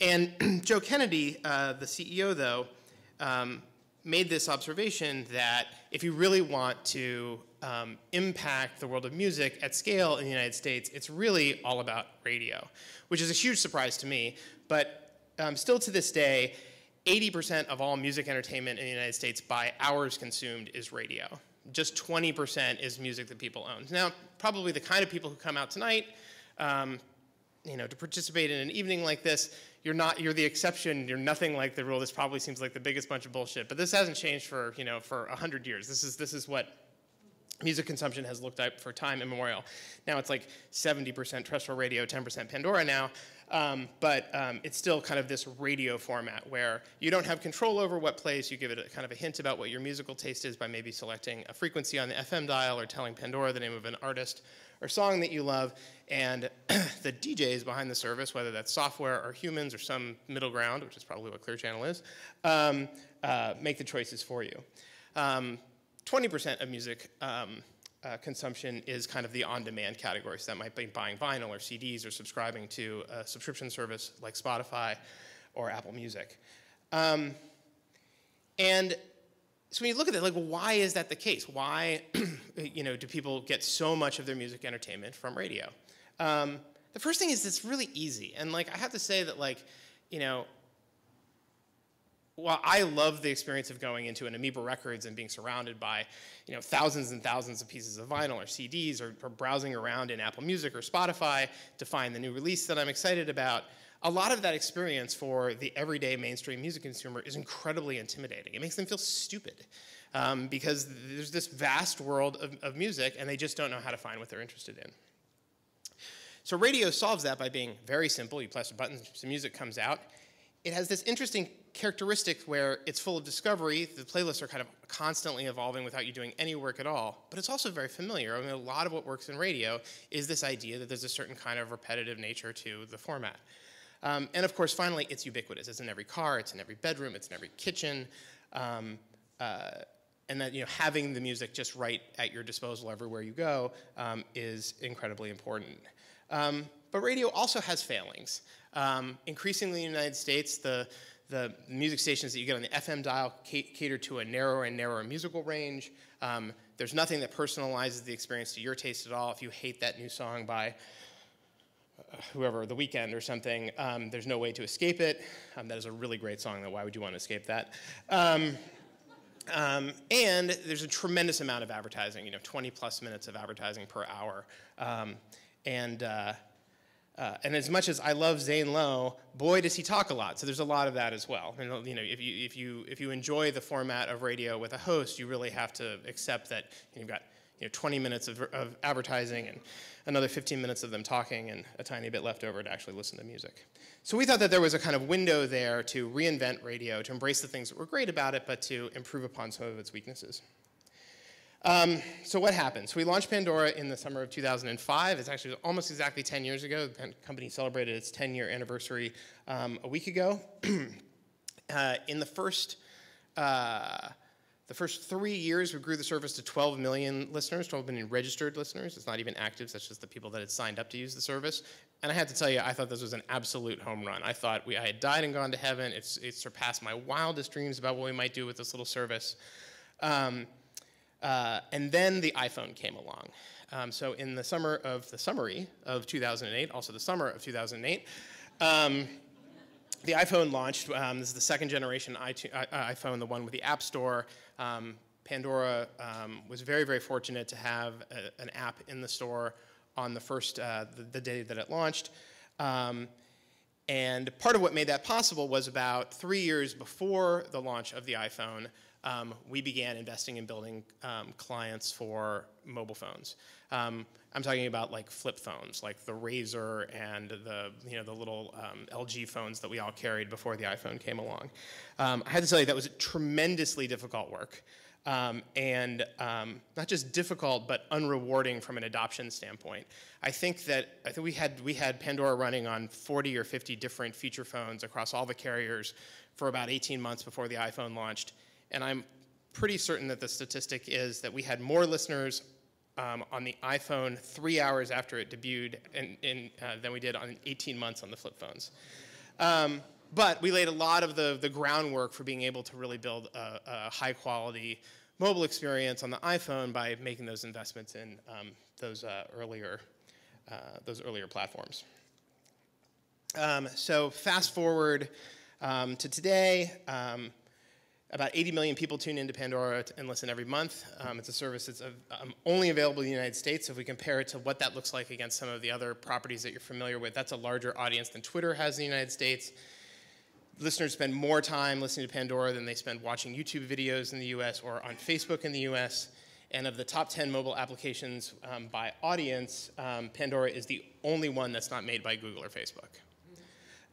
And (clears throat) Joe Kennedy, uh, the CEO, though. Um, made this observation that if you really want to um, impact the world of music at scale in the United States, it's really all about radio, which is a huge surprise to me. But um, still to this day, 80% of all music entertainment in the United States by hours consumed is radio. Just 20% is music that people own. Now, probably the kind of people who come out tonight, um, you know, to participate in an evening like this, you're not you're the exception you're nothing like the rule. This probably seems like the biggest bunch of bullshit but this hasn't changed for you know for 100 years. This is this is what music consumption has looked like for time immemorial. Now it's like 70% terrestrial radio 10% pandora now um, but um, it's still kind of this radio format where you don't have control over what plays. You give it a, kind of a hint about what your musical taste is by maybe selecting a frequency on the fm dial or telling pandora the name of an artist or song that you love, and (clears throat) the DJs behind the service, whether that's software or humans or some middle ground, which is probably what Clear Channel is, um, uh, make the choices for you. 20% um, of music um, uh, consumption is kind of the on-demand category. So that might be buying vinyl or CDs or subscribing to a subscription service like Spotify or Apple Music. Um, and so when you look at it, like, why is that the case? Why, (clears throat) you know, do people get so much of their music entertainment from radio? Um, the first thing is it's really easy, and like I have to say that like, you know, while I love the experience of going into an Amoeba Records and being surrounded by, you know, thousands and thousands of pieces of vinyl or CDs or, or, browsing around in Apple Music or Spotify to find the new release that I'm excited about, a lot of that experience for the everyday mainstream music consumer is incredibly intimidating. It makes them feel stupid um, because there's this vast world of, of music and they just don't know how to find what they're interested in. So radio solves that by being very simple. You press a button, some music comes out. It has this interesting characteristic where it's full of discovery. The playlists are kind of constantly evolving without you doing any work at all. But it's also very familiar. I mean, a lot of what works in radio is this idea that there's a certain kind of repetitive nature to the format. Um, and of course, finally, it's ubiquitous. It's in every car, it's in every bedroom, it's in every kitchen. Um, uh, and that you know, having the music just right at your disposal everywhere you go um, is incredibly important. Um, but radio also has failings. Um, increasingly in the United States, the the music stations that you get on the FM dial cater to a narrower and narrower musical range. Um, there's nothing that personalizes the experience to your taste at all. If you hate that new song by uh, whoever, The Weeknd or something, um, there's no way to escape it. Um, that is a really great song, though. Why would you want to escape that? Um, um, and there's a tremendous amount of advertising, you know, 20 plus minutes of advertising per hour. Um, and uh, uh, and as much as I love Zane Lowe, boy does he talk a lot. So there's a lot of that as well. And you know, if you if you if you enjoy the format of radio with a host, you really have to accept that you've got you know 20 minutes of, of advertising and another 15 minutes of them talking and a tiny bit left over to actually listen to music. So we thought that there was a kind of window there to reinvent radio, to embrace the things that were great about it, but to improve upon some of its weaknesses. Um, so what happened? So we launched Pandora in the summer of 2005. It's actually almost exactly 10 years ago. The company celebrated its 10-year anniversary um, a week ago. (clears throat) uh, in the first uh, the first three years, we grew the service to 12 million listeners, 12 million registered listeners. It's not even active, that's just the people that had signed up to use the service. And I have to tell you, I thought this was an absolute home run. I thought we, I had died and gone to heaven. It's, it surpassed my wildest dreams about what we might do with this little service. Um, uh, and then the iPhone came along. Um, so in the summer of the summary of 2008, also the summer of 2008, um, the iPhone launched. Um, this is the second generation iPhone, the one with the App Store. Um, Pandora um, was very, very fortunate to have a, an app in the store on the first, uh, the, the, day that it launched. Um, and part of what made that possible was about three years before the launch of the iPhone, um, we began investing in building um, clients for mobile phones. Um, I'm talking about like flip phones, like the Razr and the you know the little um, LG phones that we all carried before the iPhone came along. Um, I had to tell you that was a tremendously difficult work. Um, and um, not just difficult but unrewarding from an adoption standpoint. I think that I think we had we had Pandora running on 40 or 50 different feature phones across all the carriers for about 18 months before the iPhone launched, and I'm pretty certain that the statistic is that we had more listeners um, on the iPhone three hours after it debuted uh, than we did on 18 months on the flip phones. Um, but we laid a lot of the, the groundwork for being able to really build a, a high quality mobile experience on the iPhone by making those investments in um, those, uh, earlier, uh, those earlier platforms. Um, so fast forward um, to today, um, about 80 million people tune into Pandora and listen every month. Um, it's a service that's um, only available in the United States. If we compare it to what that looks like against some of the other properties that you're familiar with, that's a larger audience than Twitter has in the United States. Listeners spend more time listening to Pandora than they spend watching YouTube videos in the US or on Facebook in the US. And of the top 10 mobile applications um, by audience, um, Pandora is the only one that's not made by Google or Facebook.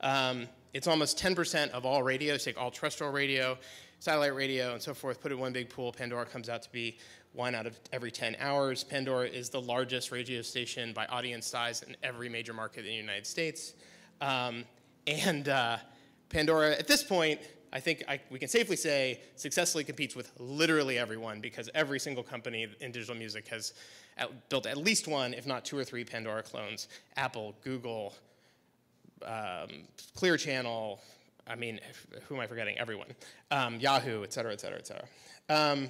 Um, it's almost 10% of all radios, take all terrestrial radio, satellite radio and so forth, put it in one big pool, Pandora comes out to be one out of every 10 hours. Pandora is the largest radio station by audience size in every major market in the United States. Um, and uh, Pandora, at this point, I think I, we can safely say successfully competes with literally everyone because every single company in digital music has at, built at least one, if not two or three Pandora clones. Apple, Google, um, Clear Channel, I mean, who am I forgetting? Everyone. Um, Yahoo, et cetera, et cetera, et cetera. Um,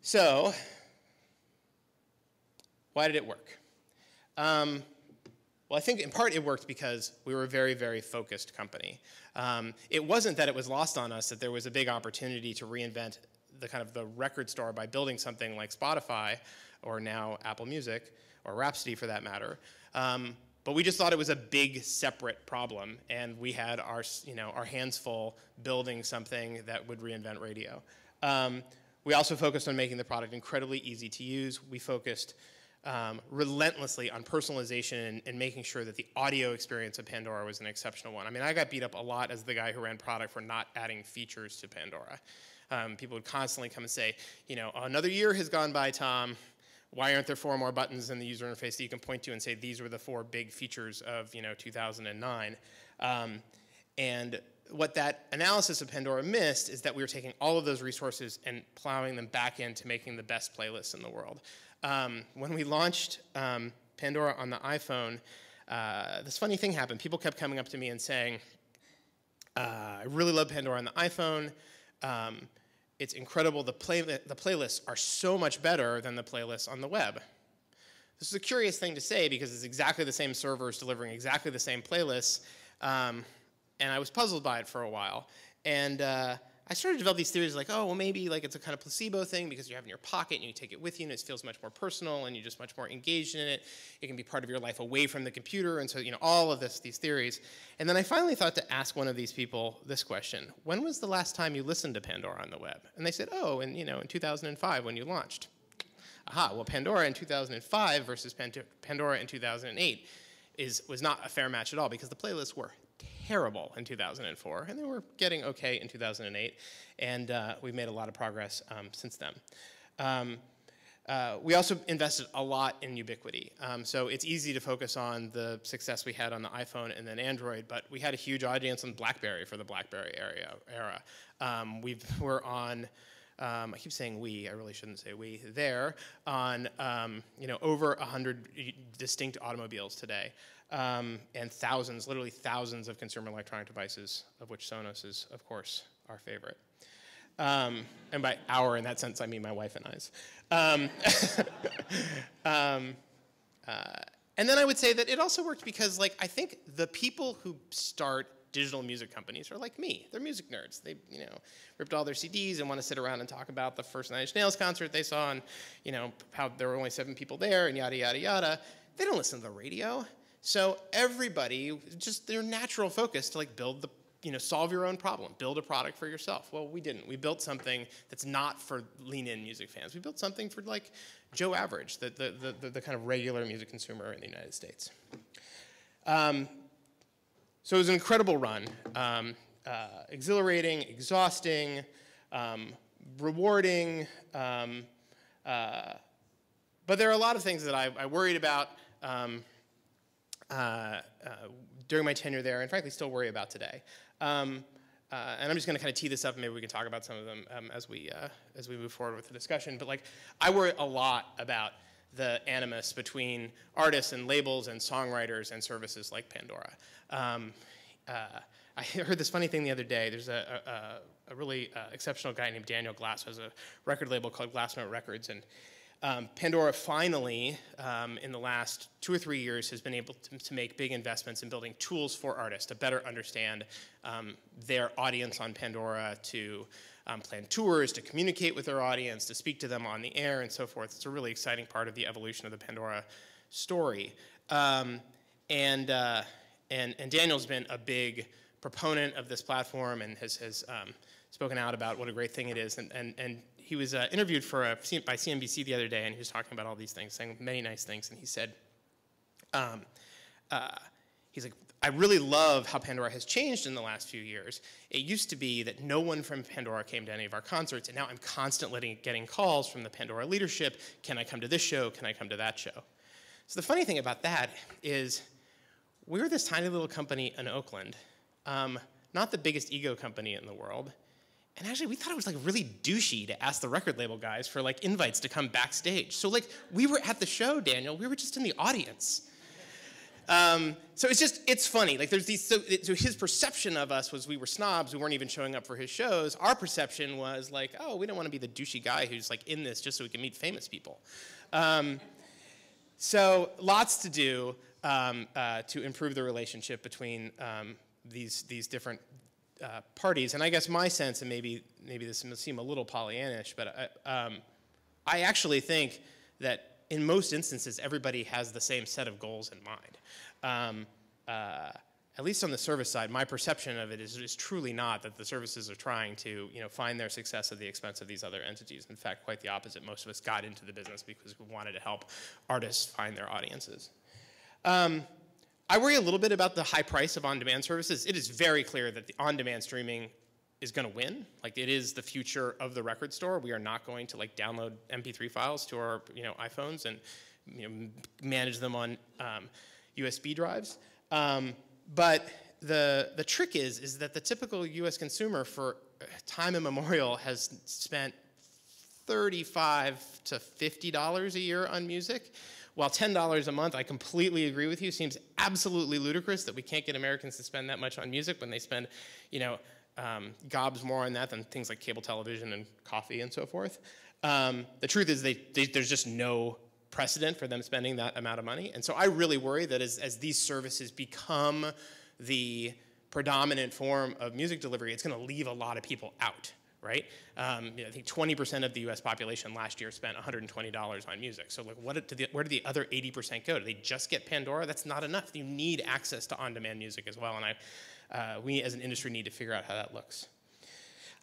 so, why did it work? Um, well, I think in part it worked because we were a very, very focused company. Um, it wasn't that it was lost on us that there was a big opportunity to reinvent the kind of the record store by building something like Spotify or now Apple Music or Rhapsody for that matter. Um, but we just thought it was a big separate problem, and we had our, you know, our hands full building something that would reinvent radio. Um, we also focused on making the product incredibly easy to use. We focused um, relentlessly on personalization and, and, making sure that the audio experience of Pandora was an exceptional one. I mean, I got beat up a lot as the guy who ran product for not adding features to Pandora. Um, people would constantly come and say, you know, another year has gone by, Tom. Why aren't there four more buttons in the user interface that you can point to and say these were the four big features of, you know, 2009? Um, and what that analysis of Pandora missed is that we were taking all of those resources and plowing them back into making the best playlists in the world. Um, when we launched um, Pandora on the iPhone, uh, this funny thing happened. People kept coming up to me and saying, uh, I really love Pandora on the iPhone. Um, it's incredible. The, play, the playlists are so much better than the playlists on the web. This is a curious thing to say because it's exactly the same servers delivering exactly the same playlists. Um, and I was puzzled by it for a while. And uh, I started to develop these theories like, oh, well, maybe like it's a kind of placebo thing because you have it in your pocket and you take it with you and it feels much more personal and you're just much more engaged in it. It can be part of your life away from the computer. And so, you know, all of this, these theories. And then I finally thought to ask one of these people this question When was the last time you listened to Pandora on the web? And they said, oh, and you know, in 2005 when you launched. Aha, well, Pandora in 2005 versus Pandora in 2008 is, was not a fair match at all because the playlists were terrible in 2004, and they were getting okay in 2008, and uh, we've made a lot of progress um, since then. Um, uh, we also invested a lot in ubiquity. Um, so it's easy to focus on the success we had on the iPhone and then Android, but we had a huge audience on BlackBerry for the BlackBerry area, era. Um, we were on, um, I keep saying we, I really shouldn't say we, there, on um, you know, over 100 distinct automobiles today um, and thousands, literally thousands of consumer electronic devices, of which Sonos is, of course, our favorite. Um, and by our, in that sense, I mean my wife and I's. Um, (laughs) um, uh, and then I would say that it also worked because, like, I think the people who start digital music companies are like me. They're music nerds. They, you know, ripped all their CDs and want to sit around and talk about the first Nine Inch Nails concert they saw and, you know, how there were only seven people there and yada, yada, yada. They don't listen to the radio. So everybody, just their natural focus to like build the, you know, solve your own problem, build a product for yourself. Well, we didn't. We built something that's not for lean-in music fans. We built something for like Joe Average, the, the, the, the kind of regular music consumer in the United States. Um, so it was an incredible run, um, uh, exhilarating, exhausting, um, rewarding, um, uh, but there are a lot of things that I, I worried about. Uh, uh, during my tenure there, and frankly still worry about today. Um, uh, and I'm just going to kind of tee this up, and maybe we can talk about some of them um, as we uh, as we move forward with the discussion. But like, I worry a lot about the animus between artists and labels and songwriters and services like Pandora. Um, uh, I heard this funny thing the other day. There's a, a, a really uh, exceptional guy named Daniel Glass who has a record label called Glassnote Records, and um, Pandora finally, um, in the last two or three years, has been able to, to, make big investments in building tools for artists to better understand um, their audience on Pandora, to um, plan tours, to communicate with their audience, to speak to them on the air, and so forth. It's a really exciting part of the evolution of the Pandora story. Um, and, uh, and, and Daniel's been a big proponent of this platform and has, has um, spoken out about what a great thing it is. And, and, and he was uh, interviewed for a, by CNBC the other day, and he was talking about all these things, saying many nice things. And he said, um, uh, he's like, I really love how Pandora has changed in the last few years. It used to be that no one from Pandora came to any of our concerts, and now I'm constantly getting calls from the Pandora leadership. Can I come to this show? Can I come to that show? So the funny thing about that is, we're this tiny little company in Oakland, um, not the biggest ego company in the world. And actually, we thought it was like really douchey to ask the record label guys for like invites to come backstage. So like we were at the show, Daniel. We were just in the audience. Um, so it's just it's funny. Like there's these. So, so his perception of us was we were snobs. We weren't even showing up for his shows. Our perception was like, oh, we don't want to be the douchey guy who's like in this just so we can meet famous people. Um, so lots to do um, uh, to improve the relationship between um, these these different uh, parties. And I guess my sense, and maybe maybe this may seem a little Pollyannish, but I, um, I actually think that in most instances everybody has the same set of goals in mind. Um, uh, at least on the service side, my perception of it is, is truly not that the services are trying to you know, find their success at the expense of these other entities. In fact, quite the opposite. Most of us got into the business because we wanted to help artists find their audiences. Um, I worry a little bit about the high price of on-demand services. It is very clear that the on-demand streaming is going to win. Like it is the future of the record store. We are not going to like download MP3 files to our you know iPhones and you know manage them on um, USB drives. Um, but the, the trick is, is that the typical US consumer for time immemorial has spent 35 to $50 a year on music. While $10 a month, I completely agree with you, seems absolutely ludicrous that we can't get Americans to spend that much on music when they spend, you know, um, gobs more on that than things like cable television and coffee and so forth. Um, the truth is they, they, there's just no precedent for them spending that amount of money. And so I really worry that as, as these services become the predominant form of music delivery, it's going to leave a lot of people out, right? Um, I think 20% of the U.S. population last year spent $120 on music. So, like, what the, where do the other 80% go? Do they just get Pandora? That's not enough. You need access to on-demand music as well, and I, uh, we as an industry need to figure out how that looks.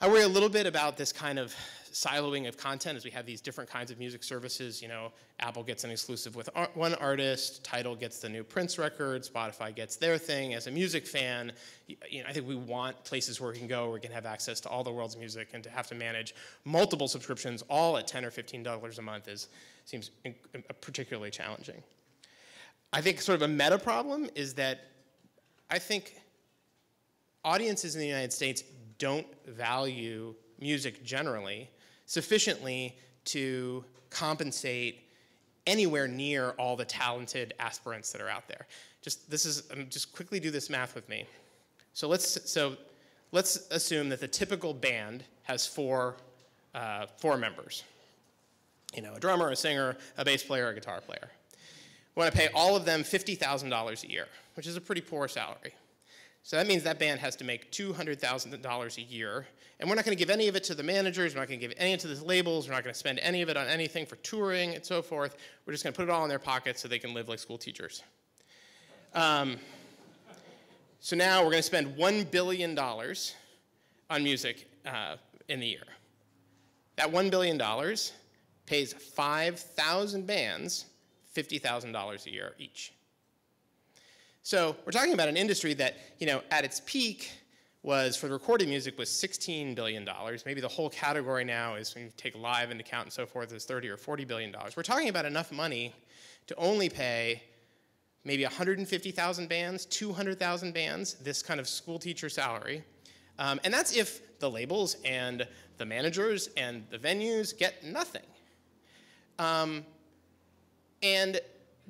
I worry a little bit about this kind of siloing of content as we have these different kinds of music services. You know, Apple gets an exclusive with one artist, Tidal gets the new Prince record, Spotify gets their thing. As a music fan, you know, I think we want places where we can go, where we can have access to all the world's music, and to have to manage multiple subscriptions, all at 10 or 15 dollars a month, is seems uh, particularly challenging. I think sort of a meta problem is that I think audiences in the United States don't value music generally sufficiently to compensate anywhere near all the talented aspirants that are out there. Just this is um, just quickly do this math with me. So let's so let's assume that the typical band has four uh, four members. You know, a drummer, a singer, a bass player, a guitar player. We want to pay all of them $50,000 a year, which is a pretty poor salary. So that means that band has to make $200,000 a year. And we're not going to give any of it to the managers. We're not going to give any to the labels. We're not going to spend any of it on anything for touring and so forth. We're just going to put it all in their pockets so they can live like school teachers. Um, so now we're going to spend $1 billion on music uh, in the year. That $1 billion pays 5,000 bands $50,000 a year each. So we're talking about an industry that, you know, at its peak was for the recorded music was $16 billion. Maybe the whole category now is when you take live into account and so forth is 30 or 40 billion dollars. We're talking about enough money to only pay maybe 150,000 bands, 200,000 bands, this kind of school teacher salary. Um, and that's if the labels and the managers and the venues get nothing. Um, and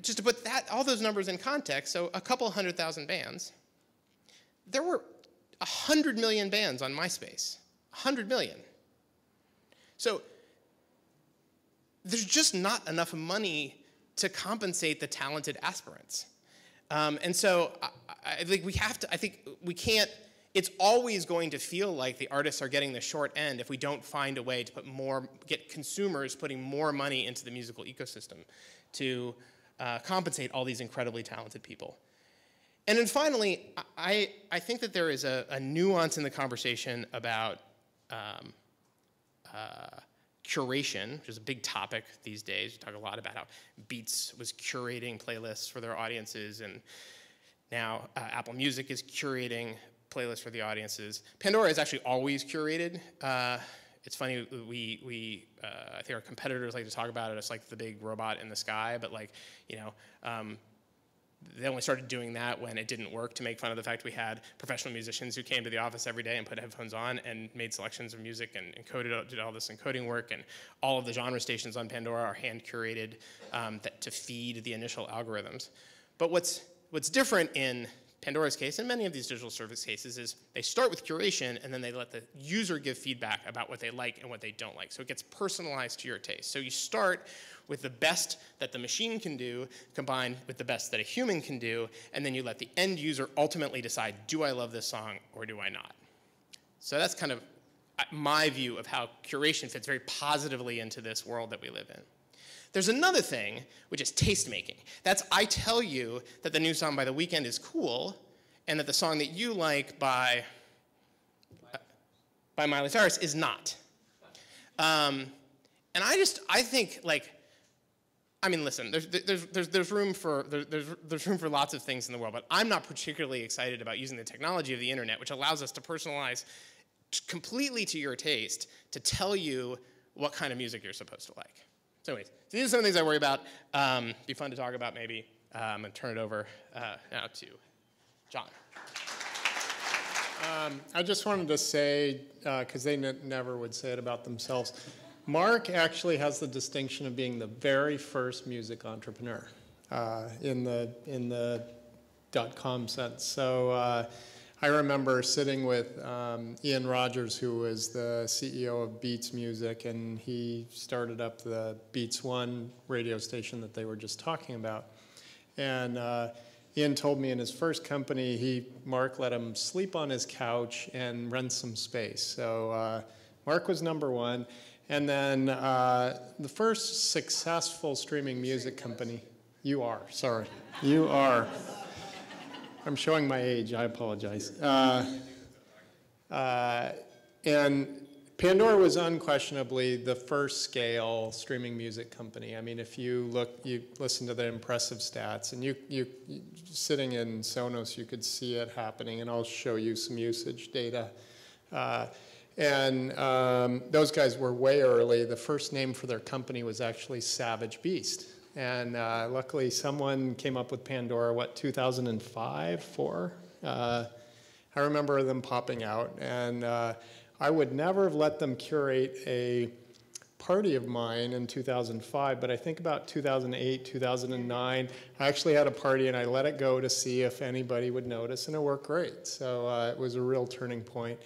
just to put that, all those numbers in context, so a couple hundred thousand bands, there were 100 million bands on MySpace. 100 million. So there's just not enough money to compensate the talented aspirants. Um, and so I, I think we have to, I think we can't, it's always going to feel like the artists are getting the short end if we don't find a way to put more, get consumers putting more money into the musical ecosystem to uh, compensate all these incredibly talented people. And then finally, I, I think that there is a, a nuance in the conversation about um, uh, curation, which is a big topic these days. We talk a lot about how Beats was curating playlists for their audiences, and now uh, Apple Music is curating playlists for the audiences. Pandora is actually always curated. Uh, it's funny we we uh, I think our competitors like to talk about it as like the big robot in the sky, but like you know. Um, they only started doing that when it didn't work to make fun of the fact we had professional musicians who came to the office every day and put headphones on and made selections of music and encoded did all this encoding work and all of the genre stations on Pandora are hand curated um, that, to feed the initial algorithms. But what's what's different in Pandora's case and many of these digital service cases is they start with curation and then they let the user give feedback about what they like and what they don't like. So it gets personalized to your taste. So you start with the best that the machine can do combined with the best that a human can do, and then you let the end user ultimately decide do I love this song or do I not? So that's kind of uh, my view of how curation fits very positively into this world that we live in. There's another thing, which is taste making. That's I tell you that the new song by The Weeknd is cool, and that the song that you like by, uh, by Miley Cyrus is not. Um, and I just, I think, like, I mean, listen, there's, there's, there's, there's, room for, there's, there's room for lots of things in the world, but I'm not particularly excited about using the technology of the internet, which allows us to personalize completely to your taste to tell you what kind of music you're supposed to like. So anyways, so these are some of the things I worry about. Um, be fun to talk about maybe. Um, and turn it over uh, now to John. Um, I just wanted to say, because uh, they never would say it about themselves, Marc actually has the distinction of being the very first music entrepreneur uh, in the in the dot com sense. So uh, I remember sitting with um, Ian Rogers, who was the CEO of Beats Music, and he started up the Beats One radio station that they were just talking about. And uh, Ian told me in his first company, he Marc let him sleep on his couch and rent some space. So uh, Marc was number one. And then uh, the first successful streaming music company, you are, sorry, you are. I'm showing my age, I apologize. Uh, uh, and Pandora was unquestionably the first scale streaming music company. I mean, if you look, you listen to the impressive stats, and you, you, sitting in Sonos, you could see it happening, and I'll show you some usage data. Uh, and um, those guys were way early. The first name for their company was actually Savage Beast. And uh, luckily, someone came up with Pandora, what, 2005, 4? Uh, I remember them popping out. And uh, I would never have let them curate a party of mine in 2005, but I think about 2008, 2009, I actually had a party and I let it go to see if anybody would notice, and it worked great. So uh, it was a real turning point.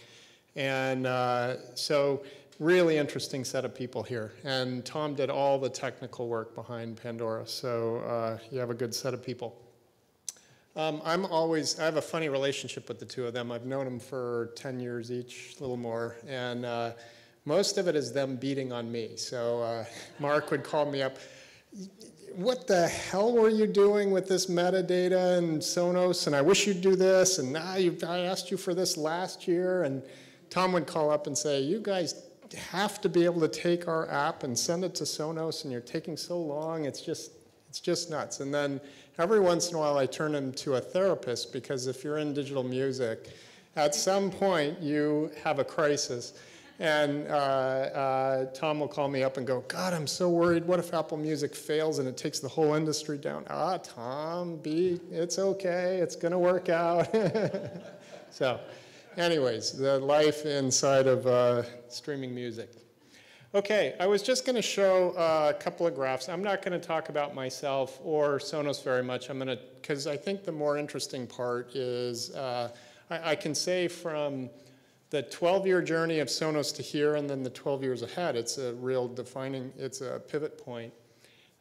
And uh, so really interesting set of people here. And Tom did all the technical work behind Pandora, so uh, you have a good set of people. Um, I'm always, I have a funny relationship with the two of them. I've known them for 10 years each, a little more. And uh, most of it is them beating on me. So uh, (laughs) Marc would call me up, what the hell were you doing with this metadata and Sonos? And I wish you'd do this. And now ah, I asked you for this last year. And Tom would call up and say, you guys have to be able to take our app and send it to Sonos, and you're taking so long. It's just, it's just nuts. And then every once in a while, I turn him to a therapist because if you're in digital music, at some point you have a crisis. And uh, uh, Tom will call me up and go, God, I'm so worried. What if Apple Music fails and it takes the whole industry down? Ah, Tom, be, it's okay. It's going to work out. (laughs) so anyways, the life inside of uh, streaming music. Okay, I was just going to show uh, a couple of graphs. I'm not going to talk about myself or Sonos very much. I'm going to, because I think the more interesting part is uh, I, I, can say from the 12-year journey of Sonos to here and then the 12 years ahead, it's a real defining, it's a pivot point.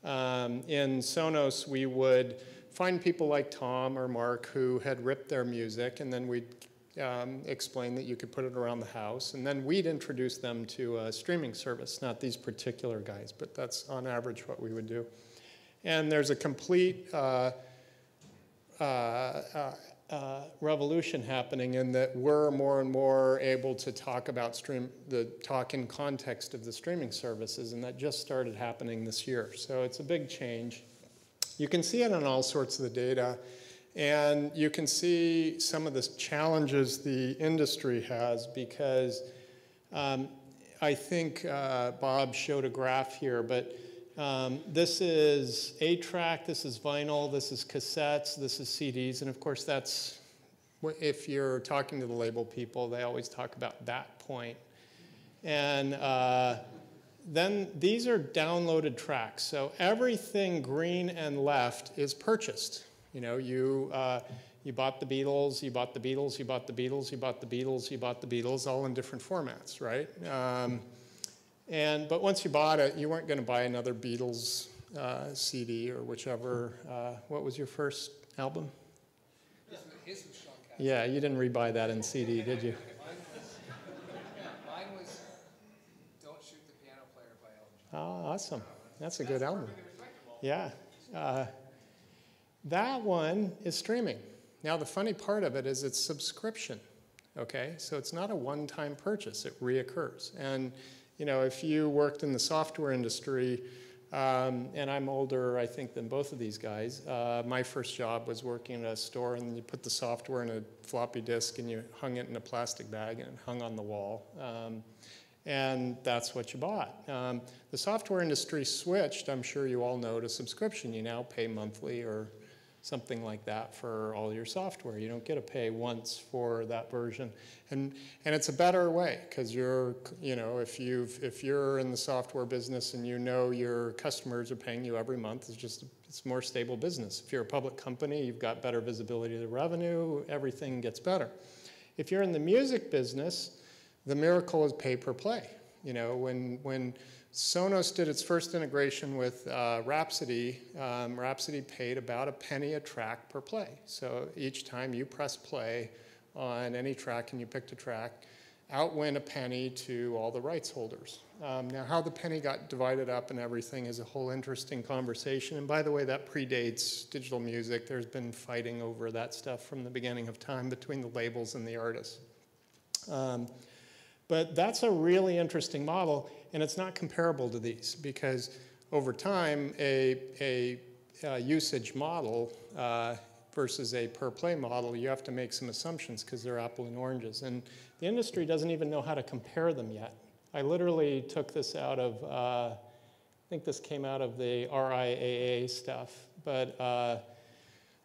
Um, in Sonos, we would find people like Tom or Marc who had ripped their music, and then we'd um, explained that you could put it around the house. And then we'd introduce them to a streaming service, not these particular guys, but that's on average what we would do. And there's a complete uh, uh, uh, uh revolution happening in that we're more and more able to talk about stream, the talk in context of the streaming services, and that just started happening this year. So it's a big change. You can see it on all sorts of the data. And you can see some of the challenges the industry has because um, I think uh, Bob showed a graph here, but um, this is 8-track, this is vinyl, this is cassettes, this is CDs, and of course that's, if you're talking to the label people, they always talk about that point. And uh, then these are downloaded tracks. So everything green and left is purchased You know, you, uh, you bought the Beatles, you bought the Beatles, you bought the Beatles, you bought the Beatles, you bought the Beatles, all in different formats, right? Um, and, but once you bought it, you weren't going to buy another Beatles uh, CD or whichever. Uh, what was your first album? Yeah, you didn't rebuy that in CD, did you? (laughs) Mine was Don't Shoot the Piano Player by Elton Oh, awesome. That's a good album. Yeah. Uh, that one is streaming. Now, the funny part of it is it's subscription. Okay, so it's not a one time purchase, it reoccurs. And, you know, if you worked in the software industry, um, and I'm older, I think, than both of these guys. Uh, my first job was working at a store, and you put the software in a floppy disk and you hung it in a plastic bag and it hung on the wall. Um, and that's what you bought. Um, the software industry switched, I'm sure you all know, to subscription. You now pay monthly or something like that for all your software. You don't get to pay once for that version. And, and it's a better way because you're, you know, if, you've, if you're in the software business and you know your customers are paying you every month, it's just, it's more stable business. If you're a public company, you've got better visibility of the revenue, everything gets better. If you're in the music business, the miracle is pay per play. You know, when, when Sonos did its first integration with uh, Rhapsody. Um, Rhapsody paid about a penny a track per play. So each time you press play on any track and you picked a track, outwent a penny to all the rights holders. Um, now, how the penny got divided up and everything is a whole interesting conversation. And by the way, that predates digital music. There's been fighting over that stuff from the beginning of time between the labels and the artists. Um, but that's a really interesting model, and it's not comparable to these because over time, a, a, a usage model uh, versus a per play model, you have to make some assumptions because they're apple and oranges. And the industry doesn't even know how to compare them yet. I literally took this out of, uh, I think this came out of the RIAA stuff, but uh,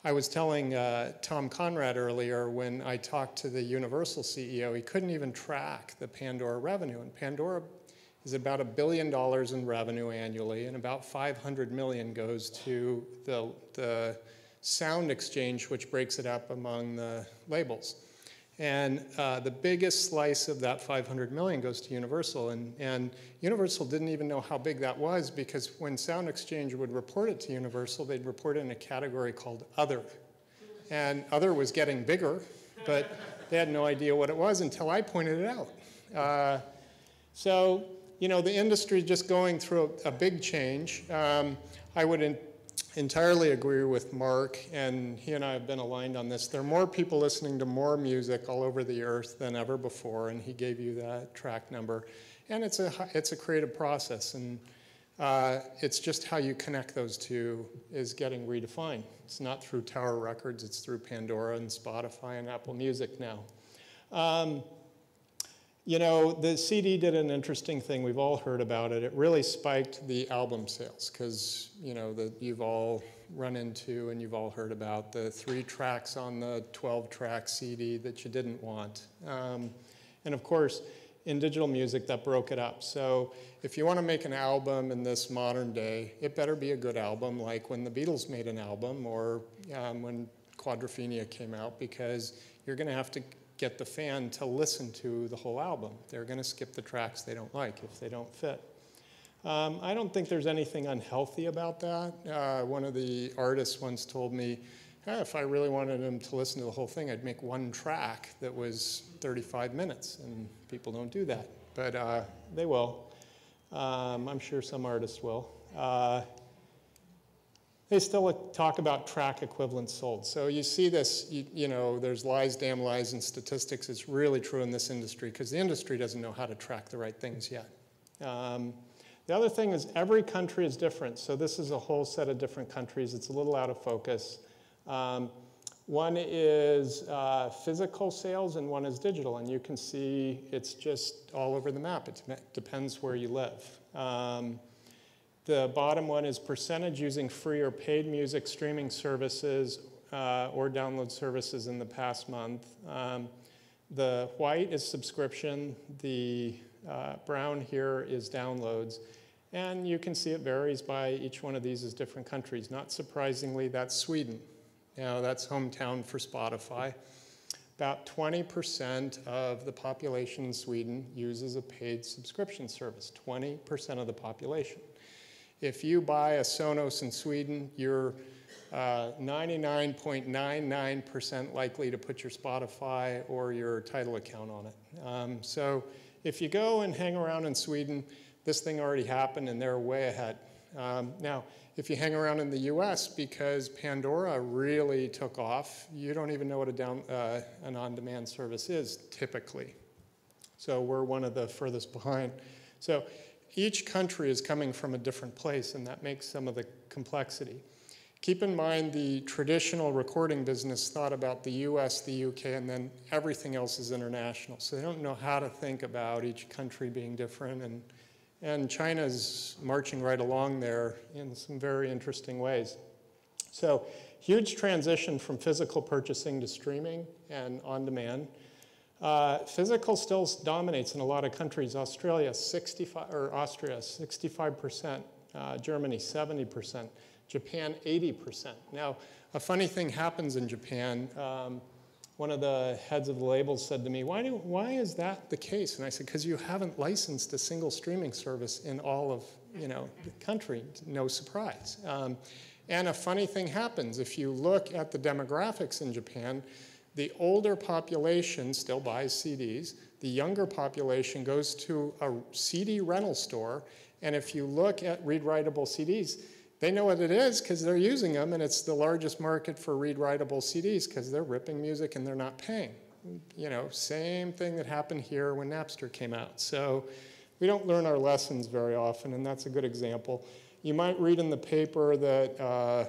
I was telling uh, Tom Conrad earlier when I talked to the Universal CEO, he couldn't even track the Pandora revenue. And Pandora is about a billion dollars in revenue annually, and about 500 million goes to the, the SoundExchange, which breaks it up among the labels. And uh, the biggest slice of that 500 million goes to Universal. And, and Universal didn't even know how big that was because when SoundExchange would report it to Universal, they'd report it in a category called Other. And Other was getting bigger, but they had no idea what it was until I pointed it out. Uh, so, you know, the industry is just going through a, a big change. Um, I would entirely agree with Marc, and he and I have been aligned on this. There are more people listening to more music all over the earth than ever before, and he gave you that track number. And it's a, it's a creative process, and uh, it's just how you connect those two is getting redefined. It's not through Tower Records, it's through Pandora and Spotify and Apple Music now. Um, you know, the CD did an interesting thing. We've all heard about it. It really spiked the album sales because, you know, that you've all run into and you've all heard about the three tracks on the 12 track CD that you didn't want. Um, and of course, in digital music, that broke it up. So if you want to make an album in this modern day, it better be a good album, like when the Beatles made an album or um, when Quadrophenia came out, because you're going to have to get the fan to listen to the whole album. They're going to skip the tracks they don't like if they don't fit. Um, I don't think there's anything unhealthy about that. Uh, one of the artists once told me, eh, if I really wanted them to listen to the whole thing, I'd make one track that was 35 minutes, and people don't do that. But uh, they will. Um, I'm sure some artists will. Uh, they still talk about track equivalents sold. So you see this, you, you, know, there's lies, damn lies, and statistics. It's really true in this industry because the industry doesn't know how to track the right things yet. Um, the other thing is every country is different. So this is a whole set of different countries. It's a little out of focus. Um, one is uh, physical sales and one is digital. And you can see it's just all over the map. It depends where you live. Um, the bottom one is percentage using free or paid music streaming services uh, or download services in the past month. Um, the white is subscription. The uh, brown here is downloads. And you can see it varies by each one of these is different countries. Not surprisingly, that's Sweden. Now, that's hometown for Spotify. About 20% of the population in Sweden uses a paid subscription service, 20% of the population. If you buy a Sonos in Sweden, you're 99.99% uh, likely to put your Spotify or your Tidal account on it. Um, so if you go and hang around in Sweden, this thing already happened and they're way ahead. Um, now, if you hang around in the US, because Pandora really took off, you don't even know what a down, uh, an on demand service is typically. So we're one of the furthest behind. So each country is coming from a different place, and that makes some of the complexity. Keep in mind the traditional recording business thought about the US, the UK, and then everything else is international. So they don't know how to think about each country being different. And, and China's marching right along there in some very interesting ways. So, huge transition from physical purchasing to streaming and on demand. Uh, physical still dominates in a lot of countries. Australia, 65, or Austria, 65%, uh, Germany, 70%. Japan 80%. Now, a funny thing happens in Japan. Um, one of the heads of the labels said to me, why, do, why is that the case? And I said, because you haven't licensed a single streaming service in all of you know, the country. No surprise. Um, and a funny thing happens. If you look at the demographics in Japan, the older population still buys CDs. The younger population goes to a CD rental store. And if you look at read writable CDs, they know what it is because they're using them, and it's the largest market for read-writable CDs because they're ripping music and they're not paying. You know, same thing that happened here when Napster came out. So we don't learn our lessons very often, and that's a good example. You might read in the paper that uh,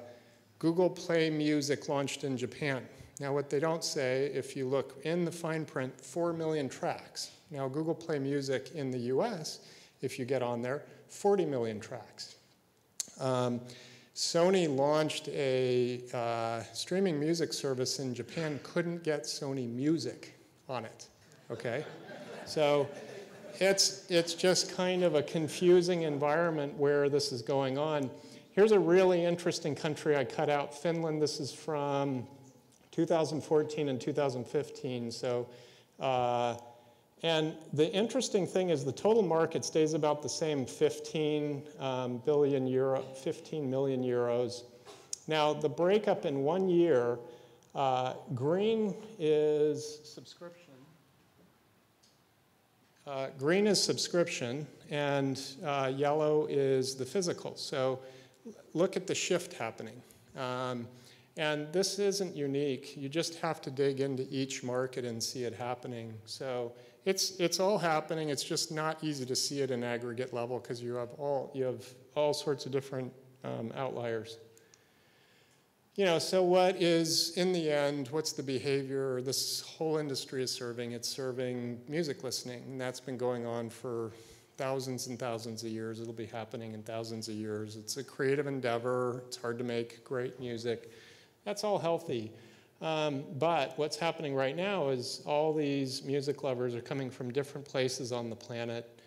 Google Play Music launched in Japan. Now, what they don't say, if you look in the fine print, 4 million tracks. Now, Google Play Music in the US, if you get on there, 40 million tracks. Um, Sony launched a uh, streaming music service in Japan, couldn't get Sony Music on it, okay? so it's, it's just kind of a confusing environment where this is going on. Here's a really interesting country I cut out, Finland. This is from 2014 and 2015. So uh, and the interesting thing is the total market stays about the same 15 um, billion euro, 15 million euros. Now the breakup in one year, uh, green is subscription. Uh, green is subscription, and uh, yellow is the physical. So look at the shift happening. Um, and this isn't unique. You just have to dig into each market and see it happening. So it's, it's all happening. It's just not easy to see it in aggregate level because you have all, you have all sorts of different um, outliers. You know, so what is, in the end, what's the behavior this whole industry is serving? It's serving music listening, and that's been going on for thousands and thousands of years. It'll be happening in thousands of years. It's a creative endeavor. It's hard to make great music. That's all healthy. Um, but what's happening right now is all these music lovers are coming from different places on the planet.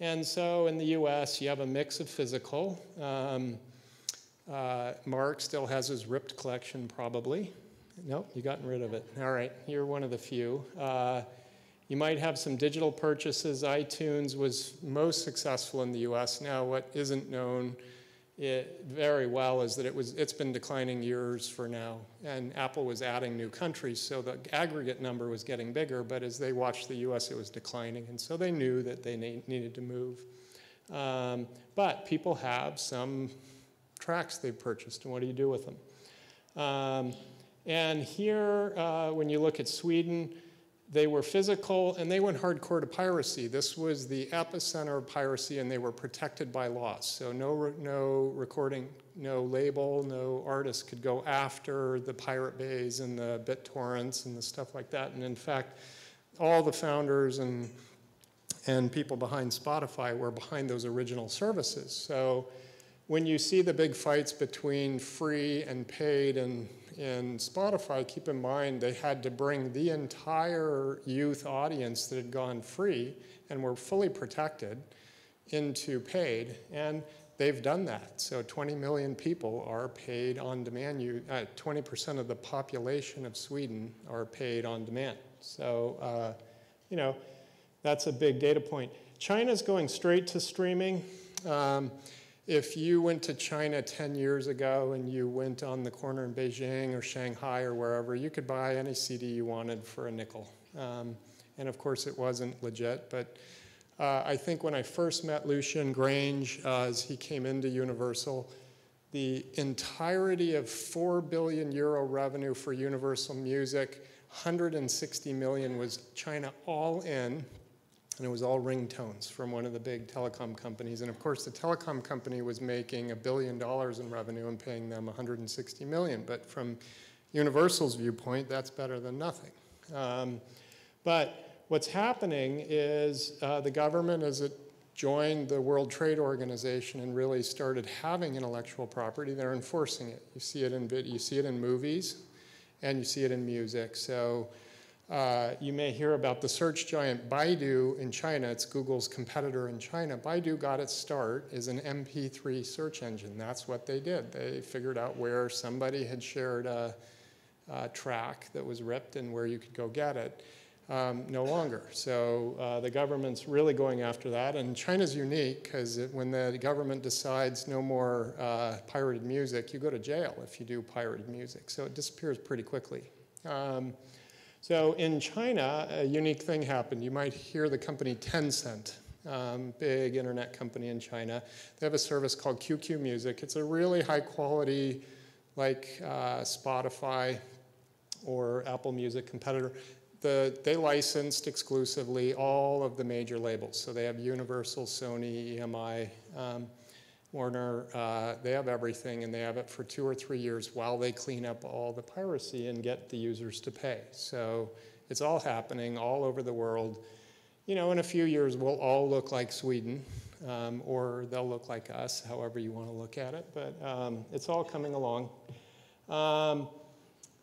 And so in the US, you have a mix of physical. Um, uh, Marc still has his ripped collection, probably. Nope, you've gotten rid of it. All right, you're one of the few. Uh, you might have some digital purchases. iTunes was most successful in the US. Now, what isn't known it very well is that it was, it's been declining years for now. And Apple was adding new countries, so the aggregate number was getting bigger, but as they watched the US, it was declining. And so they knew that they needed to move. Um, but people have some tracks they've purchased, and what do you do with them? Um, and here, uh, when you look at Sweden, they were physical and they went hardcore to piracy. This was the epicenter of piracy and they were protected by laws. So no, no recording, no label, no artist could go after the Pirate Bays and the BitTorrents and the stuff like that. And in fact, all the founders and, and people behind Spotify were behind those original services. So when you see the big fights between free and paid and in Spotify, keep in mind they had to bring the entire youth audience that had gone free and were fully protected into paid. And they've done that. So 20 million people are paid on demand. You, uh, 20% of the population of Sweden are paid on demand. So, uh, you know, that's a big data point. China's going straight to streaming. Um, if you went to China 10 years ago and you went on the corner in Beijing or Shanghai or wherever, you could buy any CD you wanted for a nickel. Um, and of course, it wasn't legit, but uh, I think when I first met Lucian Grainge uh, as he came into Universal, the entirety of 4 billion euro revenue for Universal Music, 160 million was China all in, and it was all ringtones from one of the big telecom companies. And of course, the telecom company was making a billion dollars in revenue and paying them 160 million. But from Universal's viewpoint, that's better than nothing. Um, but what's happening is uh, the government, as it joined the World Trade Organization and really started having intellectual property, they're enforcing it. You see it in you see it in movies, and you see it in music. So. Uh, you may hear about the search giant Baidu in China. It's Google's competitor in China. Baidu got its start as an MP3 search engine. That's what they did. They figured out where somebody had shared a, a track that was ripped and where you could go get it um, no longer. So uh, the government's really going after that. And China's unique because when the government decides no more uh, pirated music, you go to jail if you do pirated music. So it disappears pretty quickly. Um, so in China, a unique thing happened. You might hear the company Tencent. Um, big internet company in China. They have a service called QQ Music. It's a really high quality, like uh, Spotify or Apple Music competitor the, they licensed exclusively all of the major labels. So they have Universal, Sony, EMI, um, Warner. Uh, they have everything, and they have it for two or three years while they clean up all the piracy and get the users to pay. So it's all happening all over the world. You know, in a few years, we'll all look like Sweden, um, or they'll look like us, however you want to look at it. But um, it's all coming along. Um,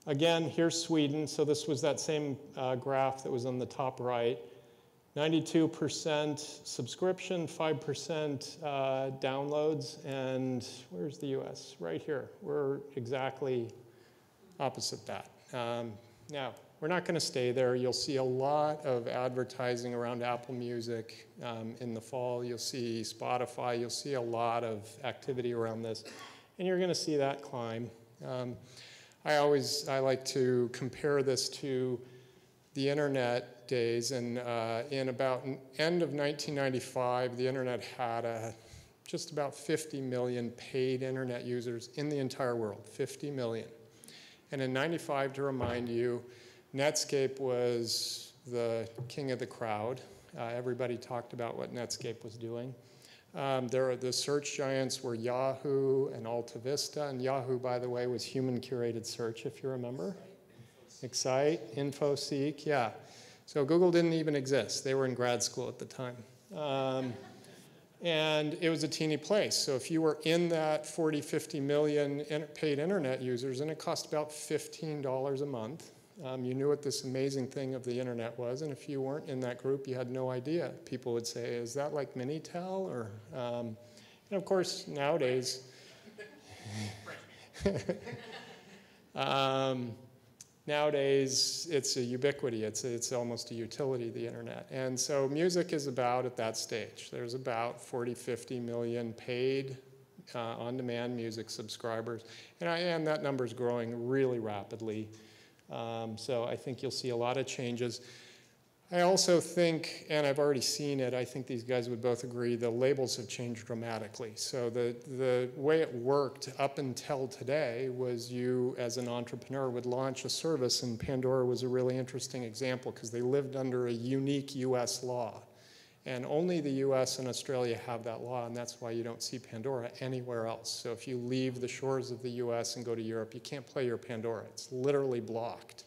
Again, here's Sweden. So this was that same uh, graph that was on the top right. 92% subscription, 5% uh, downloads, and where's the US? Right here. We're exactly opposite that. Um, now, we're not going to stay there. You'll see a lot of advertising around Apple Music um, in the fall. You'll see Spotify. You'll see a lot of activity around this. And you're going to see that climb. Um, I always I like to compare this to the internet days, and uh, in about end of 1995, the internet had a, just about 50 million paid internet users in the entire world, 50 million. And in 95, to remind you, Netscape was the king of the crowd. Uh, everybody talked about what Netscape was doing. Um, there are the search giants were Yahoo and Alta Vista, and Yahoo, by the way, was human curated search, if you remember. Excite, InfoSeek, yeah. So Google didn't even exist. They were in grad school at the time. Um, and it was a teeny place. So if you were in that 40, 50 million paid internet users, and it cost about $15 a month, um, you knew what this amazing thing of the internet was, and if you weren't in that group, you had no idea. People would say, "Is that like Minitel?" Or, um, and of course, nowadays, (laughs) um, nowadays it's a ubiquity. It's it's almost a utility, the internet. And so, music is about at that stage. There's about 40, 50 million paid uh, on-demand music subscribers, and, I, and that number is growing really rapidly. Um, so I think you'll see a lot of changes. I also think, and I've already seen it, I think these guys would both agree, the labels have changed dramatically. So the, the way it worked up until today was you, as an entrepreneur, would launch a service, and Pandora was a really interesting example because they lived under a unique US law. And only the US and Australia have that law, and that's why you don't see Pandora anywhere else. So if you leave the shores of the US and go to Europe, you can't play your Pandora. It's literally blocked.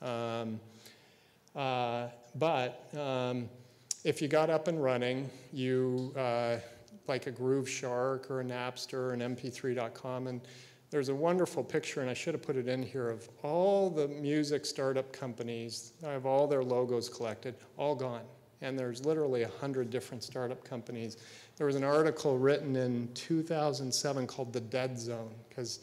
Um, uh, but um, if you got up and running, you, uh, like a Groove Shark or a Napster or an MP3.com, and there's a wonderful picture, and I should have put it in here, of all the music startup companies. I have all their logos collected, all gone And there's literally 100 different startup companies. There was an article written in 2007 called The Dead Zone, because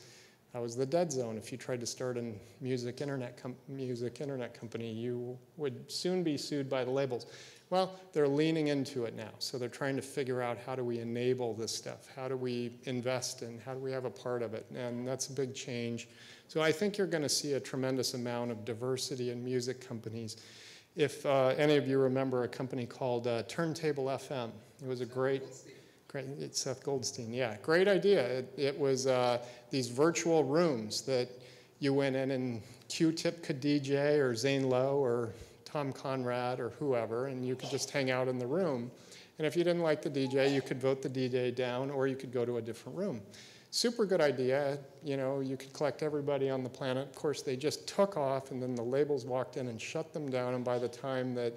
that was the dead zone. If you tried to start a music internet, music internet company, you would soon be sued by the labels. Well, they're leaning into it now. So they're trying to figure out how do we enable this stuff? How do we invest in? How do we have a part of it? And that's a big change. So I think you're going to see a tremendous amount of diversity in music companies. If uh, any of you remember a company called uh, Turntable FM, it was a great, great, it's Seth Goldstein, yeah, great idea. It, it was uh, these virtual rooms that you went in and Q-Tip could DJ or Zane Lowe or Tom Conrad or whoever, and you could just hang out in the room. And if you didn't like the DJ, you could vote the DJ down, or you could go to a different room. Super good idea. You know, you could collect everybody on the planet. Of course, they just took off, and then the labels walked in and shut them down. And by the time that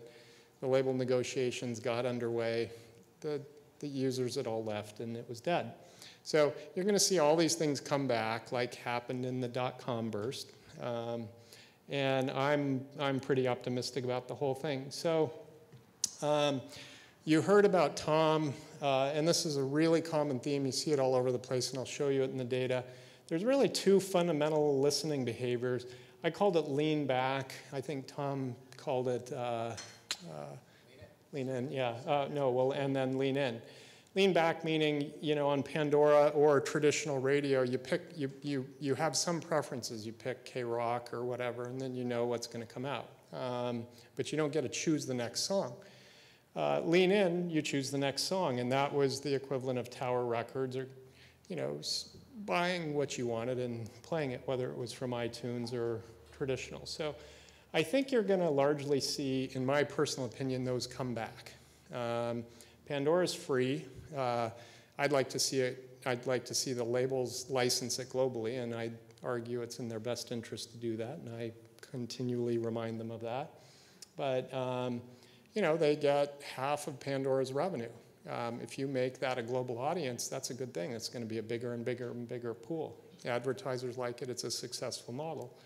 the label negotiations got underway, the, the users had all left, and it was dead. So you're going to see all these things come back, like happened in the dot com burst. Um, and I'm, I'm pretty optimistic about the whole thing. So um, you heard about Tom, uh, and this is a really common theme. You see it all over the place, and I'll show you it in the data. There's really two fundamental listening behaviors. I called it lean back. I think Tom called it uh, uh, lean in. Yeah, uh, no, well, and then lean in. Lean back meaning, you know, on Pandora or traditional radio, you pick, you, you, you have some preferences. You pick K-Rock or whatever, and then you know what's going to come out. Um, but you don't get to choose the next song. Uh, lean in, you choose the next song, and that was the equivalent of Tower Records or, you know, buying what you wanted and playing it, whether it was from iTunes or traditional. So I think you're going to largely see, in my personal opinion, those come back. Um, Pandora's free. Uh, I'd like to see it. I'd like to see the labels license it globally, and I argue it's in their best interest to do that, and I continually remind them of that. But um, you know, they get half of Pandora's revenue. Um, if you make that a global audience, that's a good thing. It's going to be a bigger and bigger and bigger pool. Advertisers like it. It's a successful model.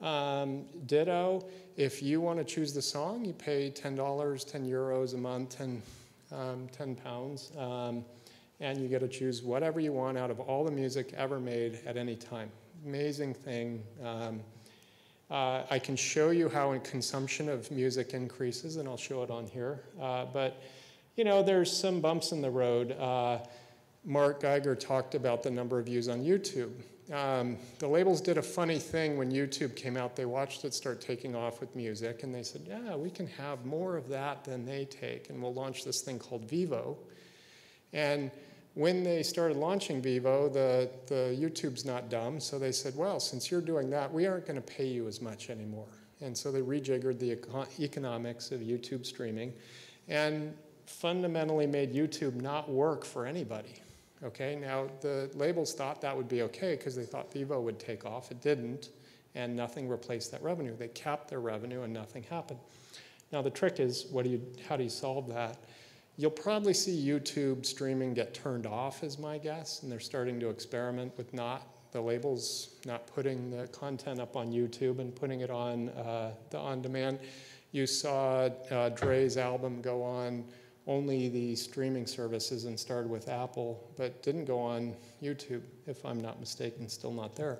Um, ditto, if you want to choose the song, you pay $10, 10 euros a month, and um, 10 pounds, um, and you get to choose whatever you want out of all the music ever made at any time. Amazing thing. Um, uh, I can show you how consumption of music increases, and I'll show it on here. Uh, but, you know, there's some bumps in the road. Uh, Marc Geiger talked about the number of views on YouTube. Um, the labels did a funny thing when YouTube came out. They watched it start taking off with music, and they said, yeah, we can have more of that than they take, and we'll launch this thing called Vevo." And when they started launching Vevo, the, the YouTube's not dumb, so they said, well, since you're doing that, we aren't going to pay you as much anymore. And so they rejiggered the econ economics of YouTube streaming and fundamentally made YouTube not work for anybody. Okay, now the labels thought that would be okay because they thought Vevo would take off. It didn't, and nothing replaced that revenue. They capped their revenue and nothing happened. Now the trick is, what do you, how do you solve that? You'll probably see YouTube streaming get turned off, is my guess, and they're starting to experiment with not the labels not putting the content up on YouTube and putting it on uh, the on-demand. You saw uh, Dre's album go on only the streaming services and started with Apple, but didn't go on YouTube, if I'm not mistaken, still not there.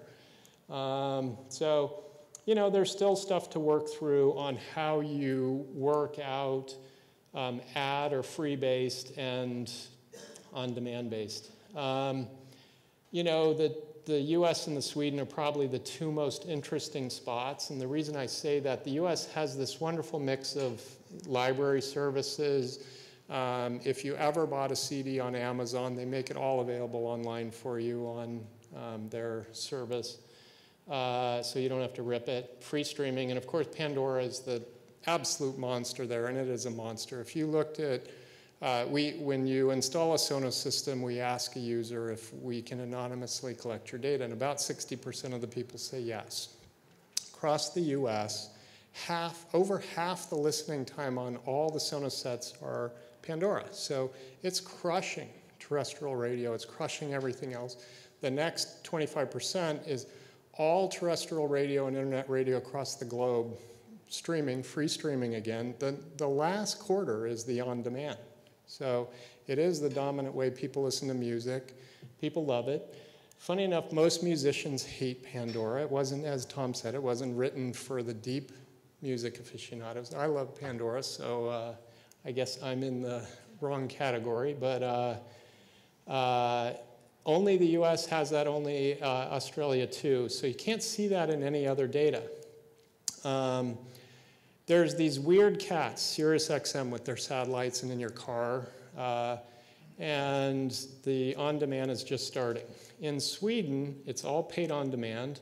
Um, so, you know, there's still stuff to work through on how you work out um, ad or free based and on demand based. Um, you know, the, the US and the Sweden are probably the two most interesting spots. And the reason I say that, the US has this wonderful mix of library services, um, if you ever bought a CD on Amazon, they make it all available online for you on um, their service. Uh, so you don't have to rip it. Free streaming, and of course, Pandora is the absolute monster there, and it is a monster. If you looked at, uh, we, when you install a Sonos system, we ask a user if we can anonymously collect your data, and about 60% of the people say yes. Across the US, half, over half the listening time on all the Sonos sets are Pandora. So it's crushing terrestrial radio, it's crushing everything else. The next 25% is all terrestrial radio and internet radio across the globe streaming, free streaming again, the, the last quarter is the on demand. So it is the dominant way people listen to music. People love it. Funny enough, most musicians hate Pandora. It wasn't, as Tom said, it wasn't written for the deep music aficionados. I love Pandora, so uh, I guess I'm in the wrong category. But uh, uh, only the US has that, only uh, Australia too. So you can't see that in any other data. Um, there's these weird cats, Sirius XM with their satellites and in your car. Uh, and the on demand is just starting. In Sweden, it's all paid on demand.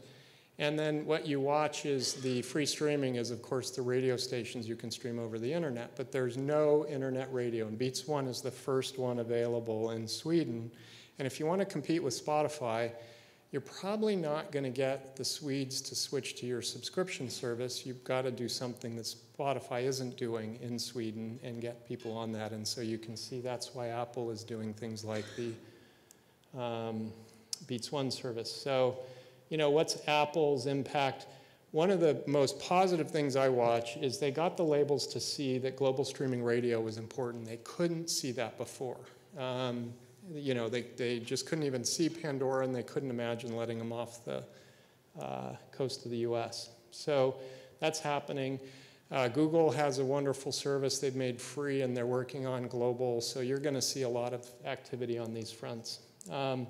And then what you watch is the free streaming is, of course, the radio stations you can stream over the internet, but there's no internet radio. And Beats One is the first one available in Sweden. And if you want to compete with Spotify, you're probably not going to get the Swedes to switch to your subscription service. You've got to do something that Spotify isn't doing in Sweden and get people on that. And so you can see that's why Apple is doing things like the um, Beats One service. So, you know, what's Apple's impact? One of the most positive things I watch is they got the labels to see that global streaming radio was important. They couldn't see that before. Um, you know, they, they just couldn't even see Pandora and they couldn't imagine letting them off the uh, coast of the US. So that's happening. Uh, Google has a wonderful service they've made free and they're working on global, so you're going to see a lot of activity on these fronts. Um,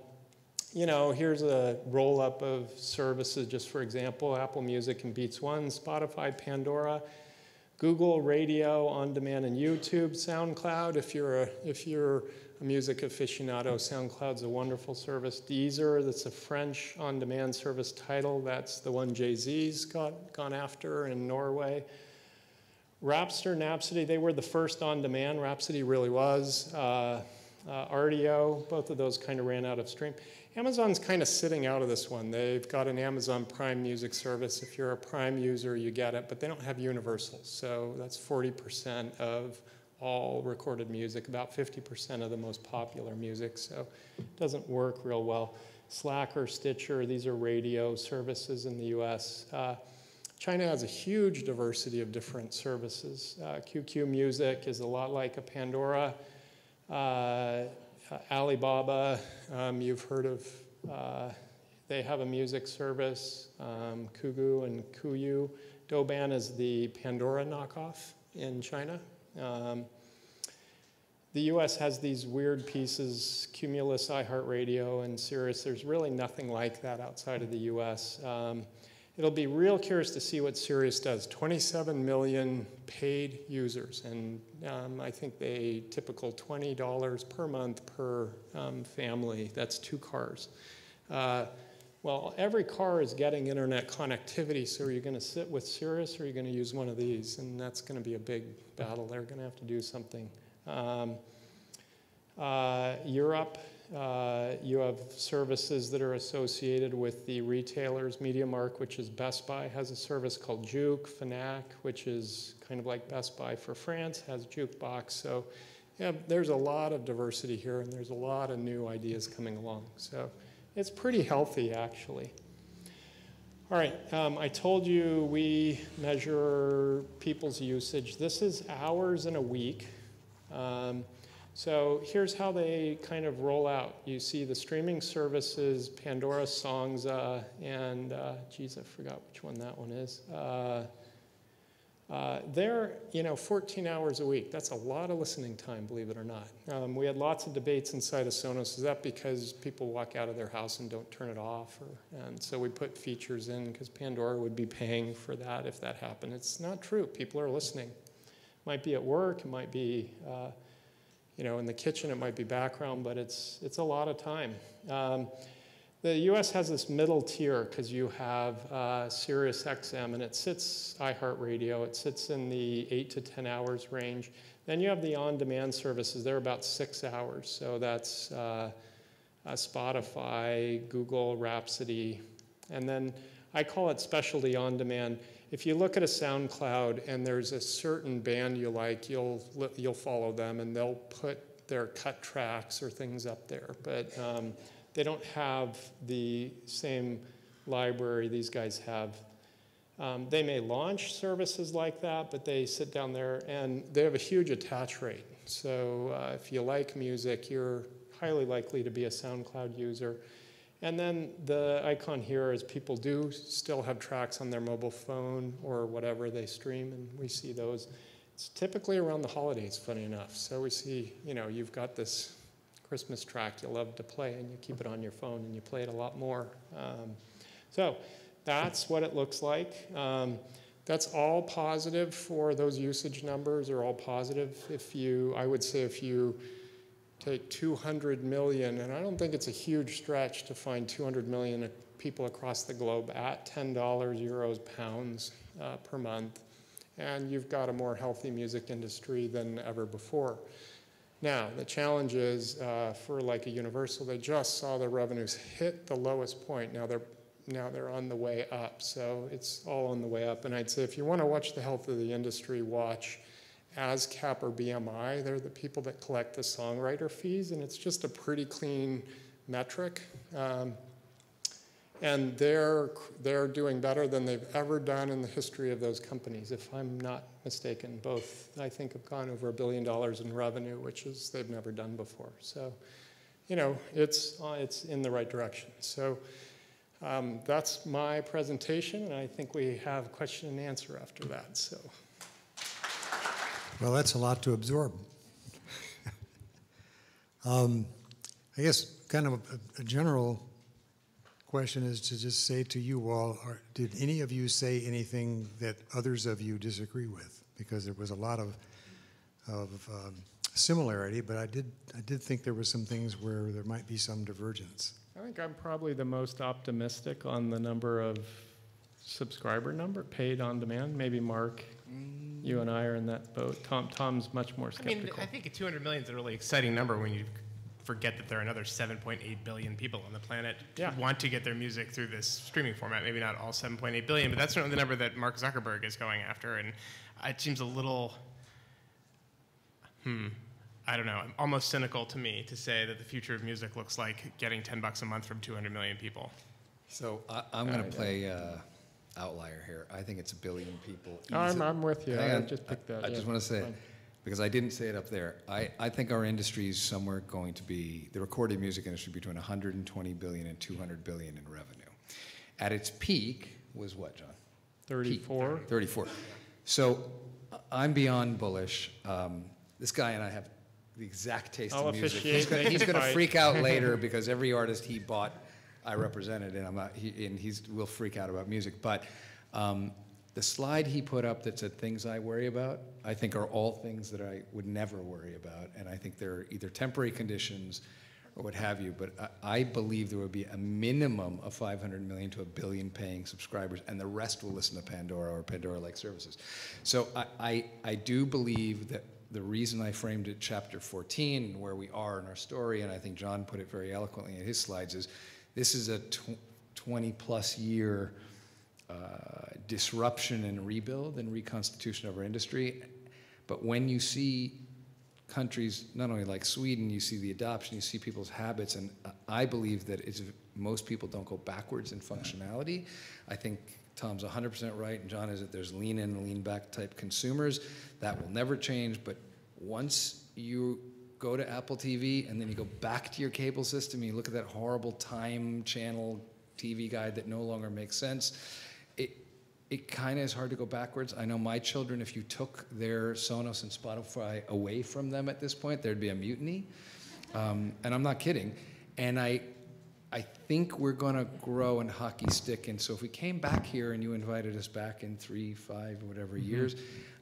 you know, here's a roll up of services, just for example Apple Music and Beats One, Spotify, Pandora. Google Radio on demand and YouTube, SoundCloud. If you're a, if you're a music aficionado, SoundCloud's a wonderful service. Deezer, that's a French on demand service title. That's the one Jay Z's got gone after in Norway. Rapster, Napsody, they were the first on demand. Rhapsody really was. Uh, uh, Rdio, both of those kind of ran out of stream. Amazon's kind of sitting out of this one. They've got an Amazon Prime Music service. If you're a Prime user, you get it, but they don't have universals. So that's 40% of all recorded music, about 50% of the most popular music. So it doesn't work real well. Slacker, Stitcher, these are radio services in the US. Uh, China has a huge diversity of different services. Uh, QQ Music is a lot like a Pandora. Uh, uh, Alibaba, um, you've heard of, uh, they have a music service, um, Kugou and Kuyu. Douban is the Pandora knockoff in China. Um, the US has these weird pieces, Cumulus, iHeartRadio, and Sirius. There's really nothing like that outside of the US. Um, It'll be real curious to see what Sirius does. 27 million paid users, and um, I think they typical $20 per month per um, family. That's two cars. Uh, well, every car is getting internet connectivity, so are you going to sit with Sirius or are you going to use one of these? And that's going to be a big battle. They're going to have to do something. Um, uh, Europe, uh, you have services that are associated with the retailers. MediaMarkt, which is Best Buy, has a service called Juke. Fnac, which is kind of like Best Buy for France, has Jukebox. So yeah, there's a lot of diversity here, and there's a lot of new ideas coming along. So it's pretty healthy, actually. All right, um, I told you we measure people's usage. This is hours in a week. Um, so here's how they kind of roll out. You see the streaming services, Pandora, Songs, uh, and uh, geez, I forgot which one that one is. Uh, uh, they're, you know, 14 hours a week. That's a lot of listening time, believe it or not. Um, we had lots of debates inside of Sonos. Is that because people walk out of their house and don't turn it off? Or, and so we put features in because Pandora would be paying for that if that happened. It's not true. People are listening. Might be at work. Might be uh, you know, in the kitchen it might be background, but it's, it's a lot of time. Um, the US has this middle tier because you have uh, Sirius XM and it sits iHeartRadio, it sits in the 8 to 10 hours range. Then you have the on demand services, they're about six hours. So that's uh, uh, Spotify, Google, Rhapsody. And then I call it specialty on demand if you look at a SoundCloud and there's a certain band you like, you'll you'll follow them and they'll put their cut tracks or things up there. But um, they don't have the same library these guys have. Um, they may launch services like that, but they sit down there and they have a huge attach rate. So uh, if you like music, you're highly likely to be a SoundCloud user. And then the icon here is people do still have tracks on their mobile phone or whatever they stream, and we see those. It's typically around the holidays, funny enough. So we see, you know, you've got this Christmas track you love to play, and you keep it on your phone and you play it a lot more. Um, so that's what it looks like. Um, that's all positive for those usage numbers are all positive. If you, I would say if you take 200 million, and I don't think it's a huge stretch to find 200 million people across the globe at $10, euros, pounds uh, per month, and you've got a more healthy music industry than ever before. Now, the challenge is uh, for like a Universal, they just saw their revenues hit the lowest point. Now they're now they're on the way up, so it's all on the way up. And I'd say if you want to watch the health of the industry, watch ASCAP or BMI. They're the people that collect the songwriter fees, and it's just a pretty clean metric. Um, and they're, they're doing better than they've ever done in the history of those companies, if I'm not mistaken. Both, I think, have gone over a billion dollars in revenue, which is they've never done before. So, you know, it's, uh, it's in the right direction. So um, that's my presentation, and I think we have question and answer after that. So. Well, that's a lot to absorb. (laughs) um, I guess kind of a, a, general question is to just say to you all, are, did any of you say anything that others of you disagree with? Because there was a lot of, of um, similarity, but I did, I did think there were some things where there might be some divergence. I think I'm probably the most optimistic on the number of subscriber number paid on demand. Maybe Marc, you and I are in that boat. Tom, Tom's much more I mean, skeptical. I think 200 million is a really exciting number when you forget that there are another 7.8 billion people on the planet Yeah. who want to get their music through this streaming format. Maybe not all 7.8 billion, but that's certainly the number that Mark Zuckerberg is going after. And it seems a little, hmm, I don't know, almost cynical to me to say that the future of music looks like getting 10 bucks a month from 200 million people. So I, I'm going to play uh, outlier here. I think it's a billion people. I'm, I'm with you. Hang I just picked that. I yeah, just want to say fine. it, because I didn't say it up there. I, I think our industry is somewhere going to be, the recorded music industry, between 120 billion and 200 billion in revenue. At its peak was what, John? 34. 34. So I'm beyond bullish. Um, this guy and I have the exact taste I'll in music. He's gonna, make he's it gonna fight. freak out (laughs) later because every artist he bought, I represented, and I'm he, and he's will freak out about music. But um, the slide he put up that said things I worry about, I think are all things that I would never worry about, and I think they're either temporary conditions or what have you. But I, I believe there will be a minimum of 500 million to a billion paying subscribers, and the rest will listen to Pandora or Pandora-like services. So I, I, I do believe that the reason I framed it chapter 14 where we are in our story, and I think John put it very eloquently in his slides, is this is a tw 20 plus year uh, disruption and rebuild and reconstitution of our industry. But when you see countries, not only like Sweden, you see the adoption, you see people's habits, and I believe that it's, most people don't go backwards in functionality. I think Tom's 100% right, and John is that there's lean in and lean back type consumers. That will never change, but once you go to Apple TV and then you go back to your cable system, you look at that horrible time channel TV guide that no longer makes sense, it, it kind of is hard to go backwards. I know my children, if you took their Sonos and Spotify away from them at this point, there'd be a mutiny. Um, and I'm not kidding. And I, I think we're going to grow and hockey stick. And so if we came back here and you invited us back in three, five, whatever years,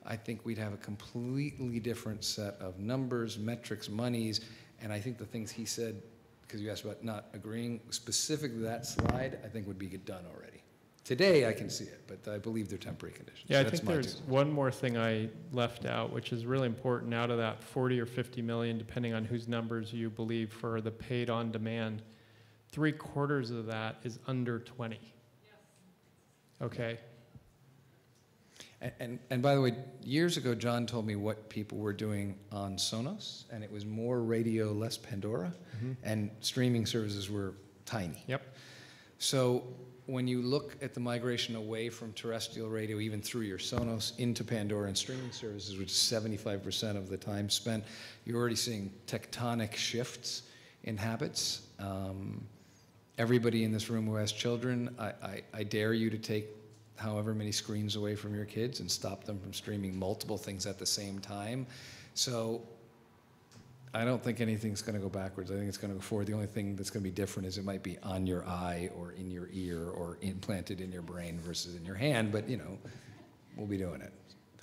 I think we'd have a completely different set of numbers, metrics, monies. And I think the things he said, because you asked about not agreeing specifically that slide, I think would be done already. Today, I can see it, but I believe they're temporary conditions. Yeah, I That's think there's two. one more thing I left out, which is really important out of that 40 or 50 million, depending on whose numbers you believe for the paid on demand. Three quarters of that is under 20. Okay. And, and, by the way, years ago, John told me what people were doing on Sonos, and it was more radio, less Pandora, and streaming services were tiny. Yep. So when you look at the migration away from terrestrial radio, even through your Sonos, into Pandora and streaming services, which is 75% of the time spent, you're already seeing tectonic shifts in habits. Um, everybody in this room who has children, I, I, I dare you to take however many screens away from your kids and stop them from streaming multiple things at the same time. So I don't think anything's going to go backwards. I think it's going to go forward. The only thing that's going to be different is it might be on your eye or in your ear or implanted in your brain versus in your hand. But you know, we'll be doing it.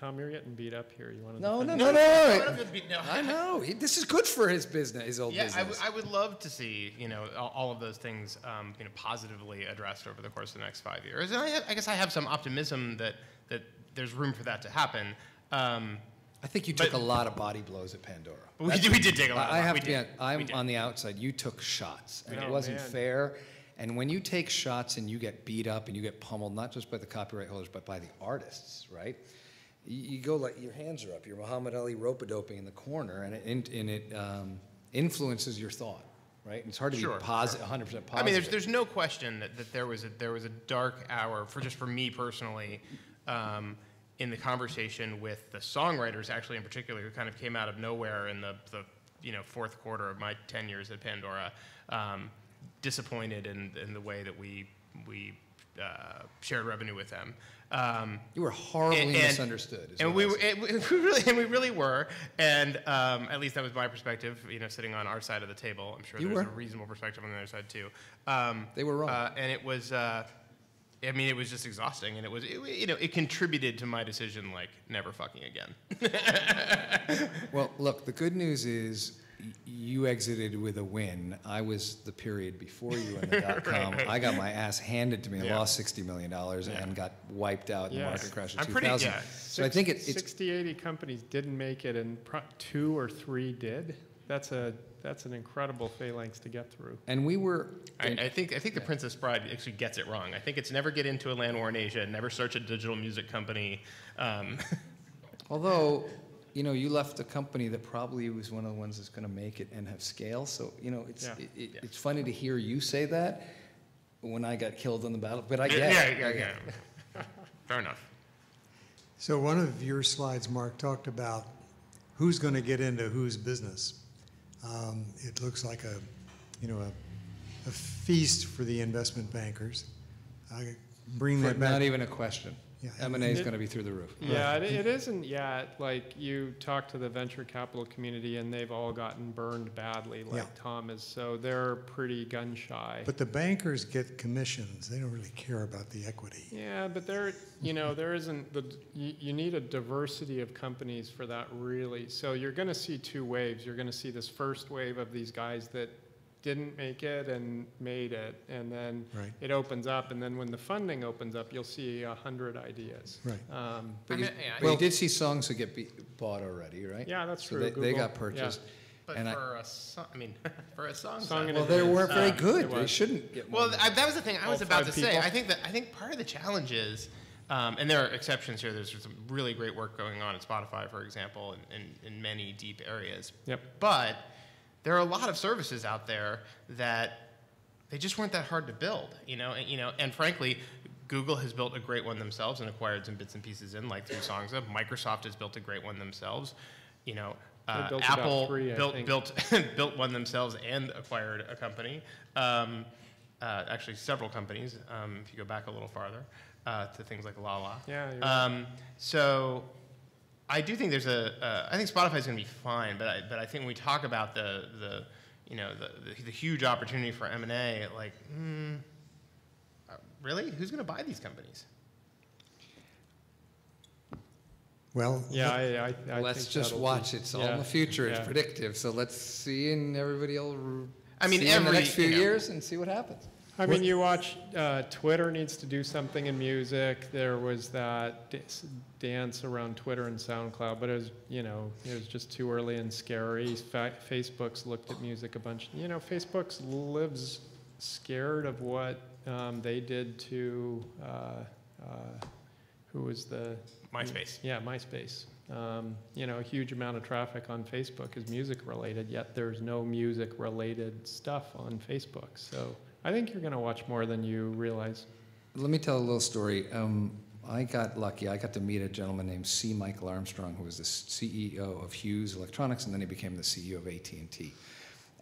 Tom, you're getting beat up here. You want to? No, no, No, no, no, I no. don't feel to be- no. I know. He- This is good for his business, his old Yeah, I, business. w- I would love to see you know all, all of those things um, you know positively addressed over the course of the next five years, and I, ha- I guess I have some optimism that that there's room for that to happen. Um, I think you took But- a lot of body blows at Pandora. but we, did, we did take a lot. I of have we to be. did. I'm on the outside. You took shots, and We it wasn't Man. fair. And when you take shots and you get beat up and you get pummeled, not just by the copyright holders but by the artists, right? You, go like your hands are up. You're Muhammad Ali rope doping in the corner, and it and it um, influences your thought, right? And it's hard to Sure, be positive, 100 percent positive. I mean, there's, there's no question that, that there was a there was a dark hour for just for me personally, um, in the conversation with the songwriters, actually in particular, who kind of came out of nowhere in the, the you know fourth quarter of my ten years at Pandora, um, disappointed in, in the way that we we uh, shared revenue with them. Um, you were horribly and- and- misunderstood. And we, were, and we really, and we really were. And um, at least that was my perspective, you know, sitting on our side of the table. I'm sure You there's were. a reasonable perspective on the other side too. Um, They were wrong. Uh, and it was, uh, I mean, it was just exhausting, and it was, it, you know, it contributed to my decision, like never fucking again. (laughs) Well, look, the good news is you exited with a win. I was the period before you in the (laughs) dot com. I got my ass handed to me. I Yeah. lost $60 million and got wiped out in the market crash of 2000. yeah. So I think it, it's 60, 80 companies didn't make it, and pro- two or three did. That's a that's an incredible phalanx to get through. and we were I, I think I think the Princess Bride actually gets it wrong. I think it's never get into a land war in Asia, never search a digital music company. Um, (laughs) although you know you left a company that probably was one of the ones that's going to make it and have scale. So you know it's Yeah. it, it, it's funny to hear you say that when I got killed on the battle. But I get yeah, it. yeah, I get yeah. (laughs) Fair enough. So one of your slides, Marc, talked about who's going to get into whose business. Um, it looks like a, you know, a, a feast for the investment bankers. I bring that back. Not even a question. Yeah. M and A is going to be through the roof. Yeah, it, it isn't yet. Like you talk to the venture capital community, and they've all gotten burned badly, like Yeah. Tom is. So they're pretty gun shy. But the bankers get commissions. They don't really care about the equity. Yeah, but there, you know, there isn't the, you, you need a diversity of companies for that really. So you're gonna see two waves. You're gonna see this first wave of these guys that didn't make it and made it, and then Right. it opens up, and then when the funding opens up, you'll see a hundred ideas. Right. Um, But, I you, mean, yeah, but you did see songs that get be, bought already, right? Yeah, that's so true. They, they got purchased. But and for a song, I mean, (laughs) for a song, Song set- and well, they weren't very good. They shouldn't get. more Well. I, that was the thing I was about to five say. I think that I think part of the challenge is, um, and there are exceptions here. There's some really great work going on at Spotify, for example, in, in, in many deep areas. Yep. But there are a lot of services out there that they just weren't that hard to build, you know. And, you know, and frankly, Google has built a great one themselves and acquired some bits and pieces in, like through Songza. Microsoft has built a great one themselves. You know, uh, built Apple three, built built (laughs) built one themselves and acquired a company. Um, uh, actually, several companies. Um, if you go back a little farther uh, to things like Lala. Yeah, you're right. Um, so I do think there's a. Uh, I think Spotify's going to be fine, but I, but I think when we talk about the the you know the the, the huge opportunity for M and A, like, mm, uh, really, who's going to buy these companies? Well, yeah, I, I, I let's think just watch. be- It's all in the future. It's yeah. predictive. So let's see, and everybody will. r- I mean, see in the next few you know- years and see what happens. I mean, you watch, uh, Twitter needs to do something in music. There was that dance around Twitter and SoundCloud, but it was, you know, it was just too early and scary. Fa- Facebook's looked at music a bunch. You know, Facebook's lives scared of what um, they did to, uh, uh, who was the, MySpace. yeah, MySpace. Um, you know, a huge amount of traffic on Facebook is music related, yet there's no music related stuff on Facebook. So I think you're going to watch more than you realize. Let me tell a little story. Um, I got lucky. I got to meet a gentleman named C. Michael Armstrong, who was the CEO of Hughes Electronics, and then he became the CEO of AT&T.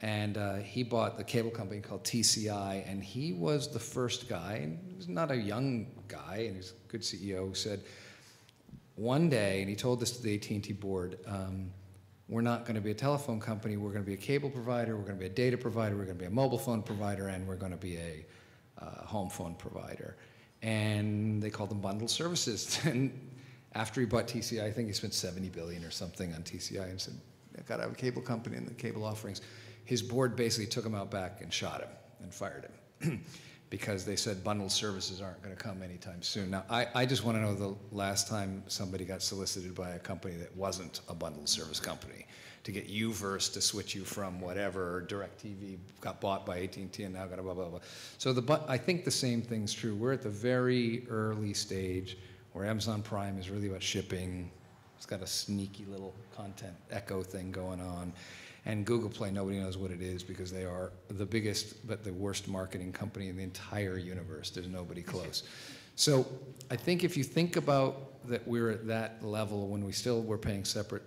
And uh, he bought the cable company called TCI, and he was the first guy, and he was not a young guy, and he's a good CEO, who said, one day, and he told this to the AT&T board, um, we're not going to be a telephone company, we're going to be a cable provider, we're going to be a data provider, we're going to be a mobile phone provider, and we're going to be a uh, home phone provider. And they called them bundled services. (laughs) and after he bought TCI, I think he spent 70 billion or something on TCI and said, I got to have a cable company and the cable offerings. His board basically took him out back and shot him and fired him (clears throat) because they said bundled services aren't going to come anytime soon. Now, I, I just want to know the last time somebody got solicited by a company that wasn't a bundled service company to get you UVerse to switch you from whatever, DirecTV got bought by AT&T and now got a blah, blah, blah. So the, but I think the same thing's true. We're at the very early stage where Amazon Prime is really about shipping. It's got a sneaky little content echo thing going on. And Google Play, nobody knows what it is because they are the biggest but the worst marketing company in the entire universe. There's nobody close. So I think if you think about that we're at that level when we still were paying separate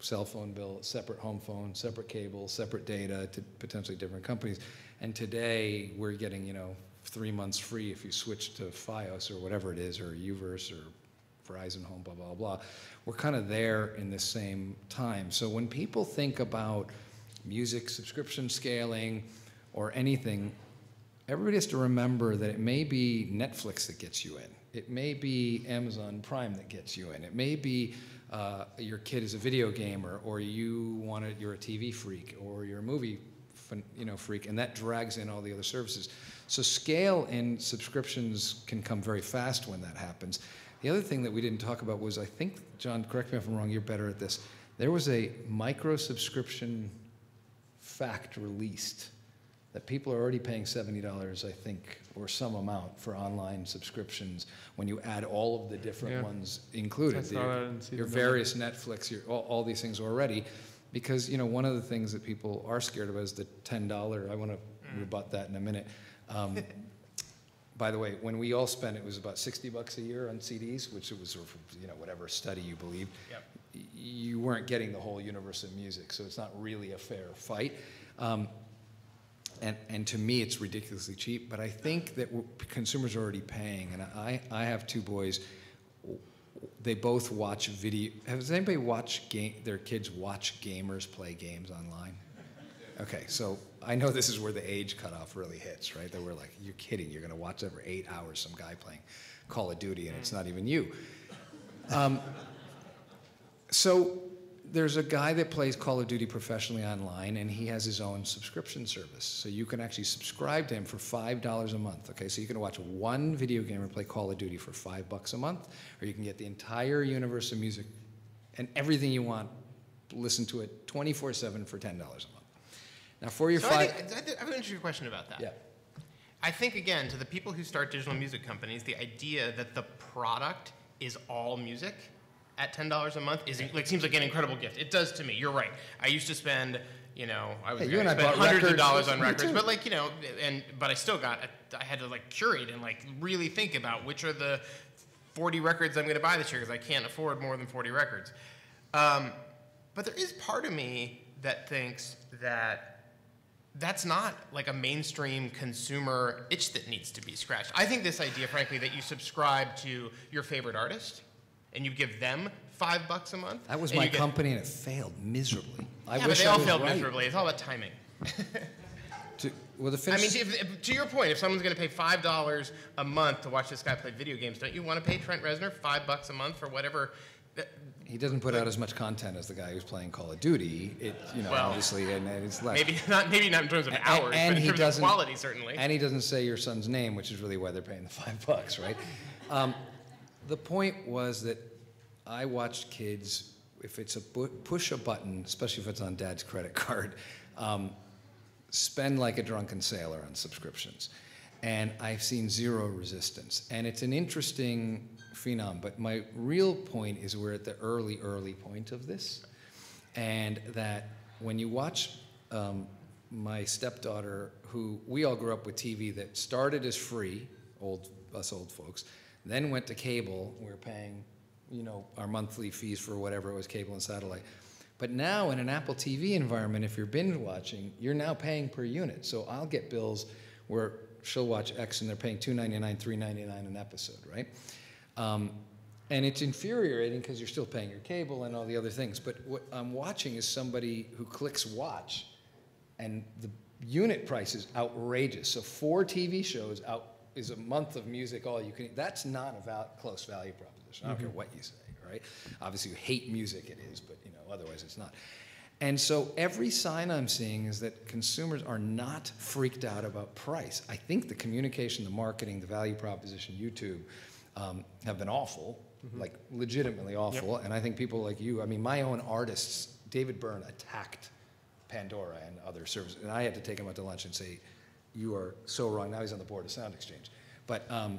cell phone bill, separate home phone, separate cable, separate data to potentially different companies. And today we're getting, you know, three months free if you switch to Fios or whatever it is, or UVerse or Verizon Home, blah, blah, blah. We're kind of there in the same time. So when people think about music subscription scaling or anything, everybody has to remember that it may be Netflix that gets you in. It may be Amazon Prime that gets you in. It may be uh, your kid is a video gamer, or you want to, you're a TV freak, or you're a movie you know, freak, and that drags in all the other services. So scale in subscriptions can come very fast when that happens. The other thing that we didn't talk about was, I think, John, correct me if I'm wrong, you're better at this. There was a micro subscription fact released that people are already paying $70, I think, or some amount for online subscriptions when you add all of the different Yeah. ones included. Your- that, I didn't see Your number. various Netflix, your, all, all these things already. Because, you know, one of the things that people are scared of is the $10, I want to Mm. rebut that in a minute. Um, (laughs) By the way, when we all spent, it was about 60 bucks a year on CDs, which it was, you know, whatever study you believe. Yep. You weren't getting the whole universe of music, so it's not really a fair fight. Um, and, and to me, it's ridiculously cheap, but I think that consumers are already paying. And I, I have two boys. They both watch video. Has anybody watched game, their kids watch gamers play games online? Okay, so I know this is where the age cutoff really hits, right? That we're like, you're kidding. You're going to watch over eight hours some guy playing Call of Duty, and it's not even you. Um, so there's a guy that plays Call of Duty professionally online, and he has his own subscription service. So you can actually subscribe to him for five dollars a month. Okay, so you can watch one video game and play Call of Duty for five bucks a month, or you can get the entire universe of music and everything you want. Listen to it 24/7 for ten dollars a month. Now, for your So I, five, think, I think- I have an interesting question about that. yeah. I think again, to the people who start digital music companies, the idea that the product is all music at ten dollars a month is like seems like an incredible gift. It does to me. You're right. I used to spend, you know, I was Hey, I you and I spent bought hundreds of dollars on records, too. but like you know, and but I still got I had to like curate and like really think about which are the 40 records I'm going to buy this year because I can't afford more than 40 records. Um, but there is part of me that thinks that that's not like a mainstream consumer itch that needs to be scratched. I think this idea, frankly, that you subscribe to your favorite artist and you give them five bucks a month. That was my get- company, and it failed miserably. I yeah, but they I all failed right. miserably. It's all about timing. To, well, the (laughs) I mean, if, if- to your point, if someone's going to pay five dollars a month to watch this guy play video games, don't you want to pay Trent Reznor five bucks a month for whatever? He doesn't put out as much content as the guy who's playing Call of Duty. It, you know, Well, obviously, and it's less. Maybe (laughs) not. Maybe not in terms of hours, and but in he terms of quality, certainly. And he doesn't say your son's name, which is really why they're paying the (laughs) five bucks, right? Um, the point was that I watched kids, if it's a push a button, especially if it's on dad's credit (laughs) card, um, spend like a drunken sailor on subscriptions. And I've seen zero resistance. And it's an interesting phenom, but my real point is we're at the early, early point of this. And that when you watch um, my stepdaughter, who we all grew up with TV that started as free, old us old folks, then went to cable. We were paying, you know, our monthly fees for whatever it was, cable and satellite. But now in an Apple TV environment, if you're binge watching, you're now paying per unit. So I'll get bills where she'll watch X and they're paying $2.99, $3.99 an episode, right? Um, and it's infuriating because you're still paying your cable and all the other things. But what I'm watching is somebody who clicks watch, and the unit price is outrageous. So four TV shows out is a month of music all you can. That's not a val- close value proposition. I don't care what you say, right? Obviously, you hate music, it is, but you know otherwise it's not. And so every sign I'm seeing is that consumers are not freaked out about price. I think the communication, the marketing, the value proposition, YouTube, um, have been awful, like legitimately awful. And I think people like you, I mean, my own artists, David Byrne attacked Pandora and other services, and I had to take him out to lunch and say, "You are so wrong." Now he's on the board of SoundExchange, but. Um,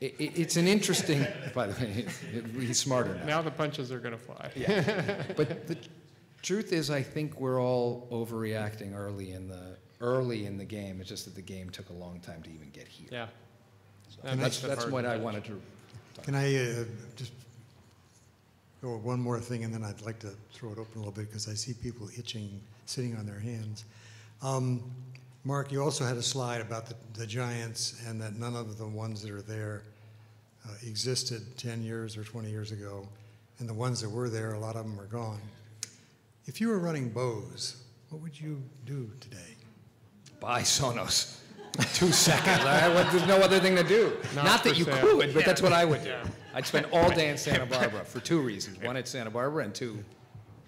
it, it, it's an interesting, (laughs) by the way, (laughs) he's smarter now. Now the punches are going to fly. yeah. (laughs) But the truth is, I think we're all overreacting early in the early in the game. It's just that the game took a long time to even get here. Yeah. So That that's that's what I wanted to. Can I uh, just go one more thing, and then I'd like to throw it open a little bit because I see people itching, sitting on their hands. Um, Marc, you also had a slide about the, the giants and that none of the ones that are there uh, existed 10 years or 20 years ago, and the ones that were there, a lot of them are gone. If you were running Bose, what would you do today? Buy Sonos. Two seconds. I, what, there's no other thing to do. Not Not, that you sale. could, but that's what I would do. I'd spend all day in Santa Barbara for two reasons. One, at Santa Barbara, and two,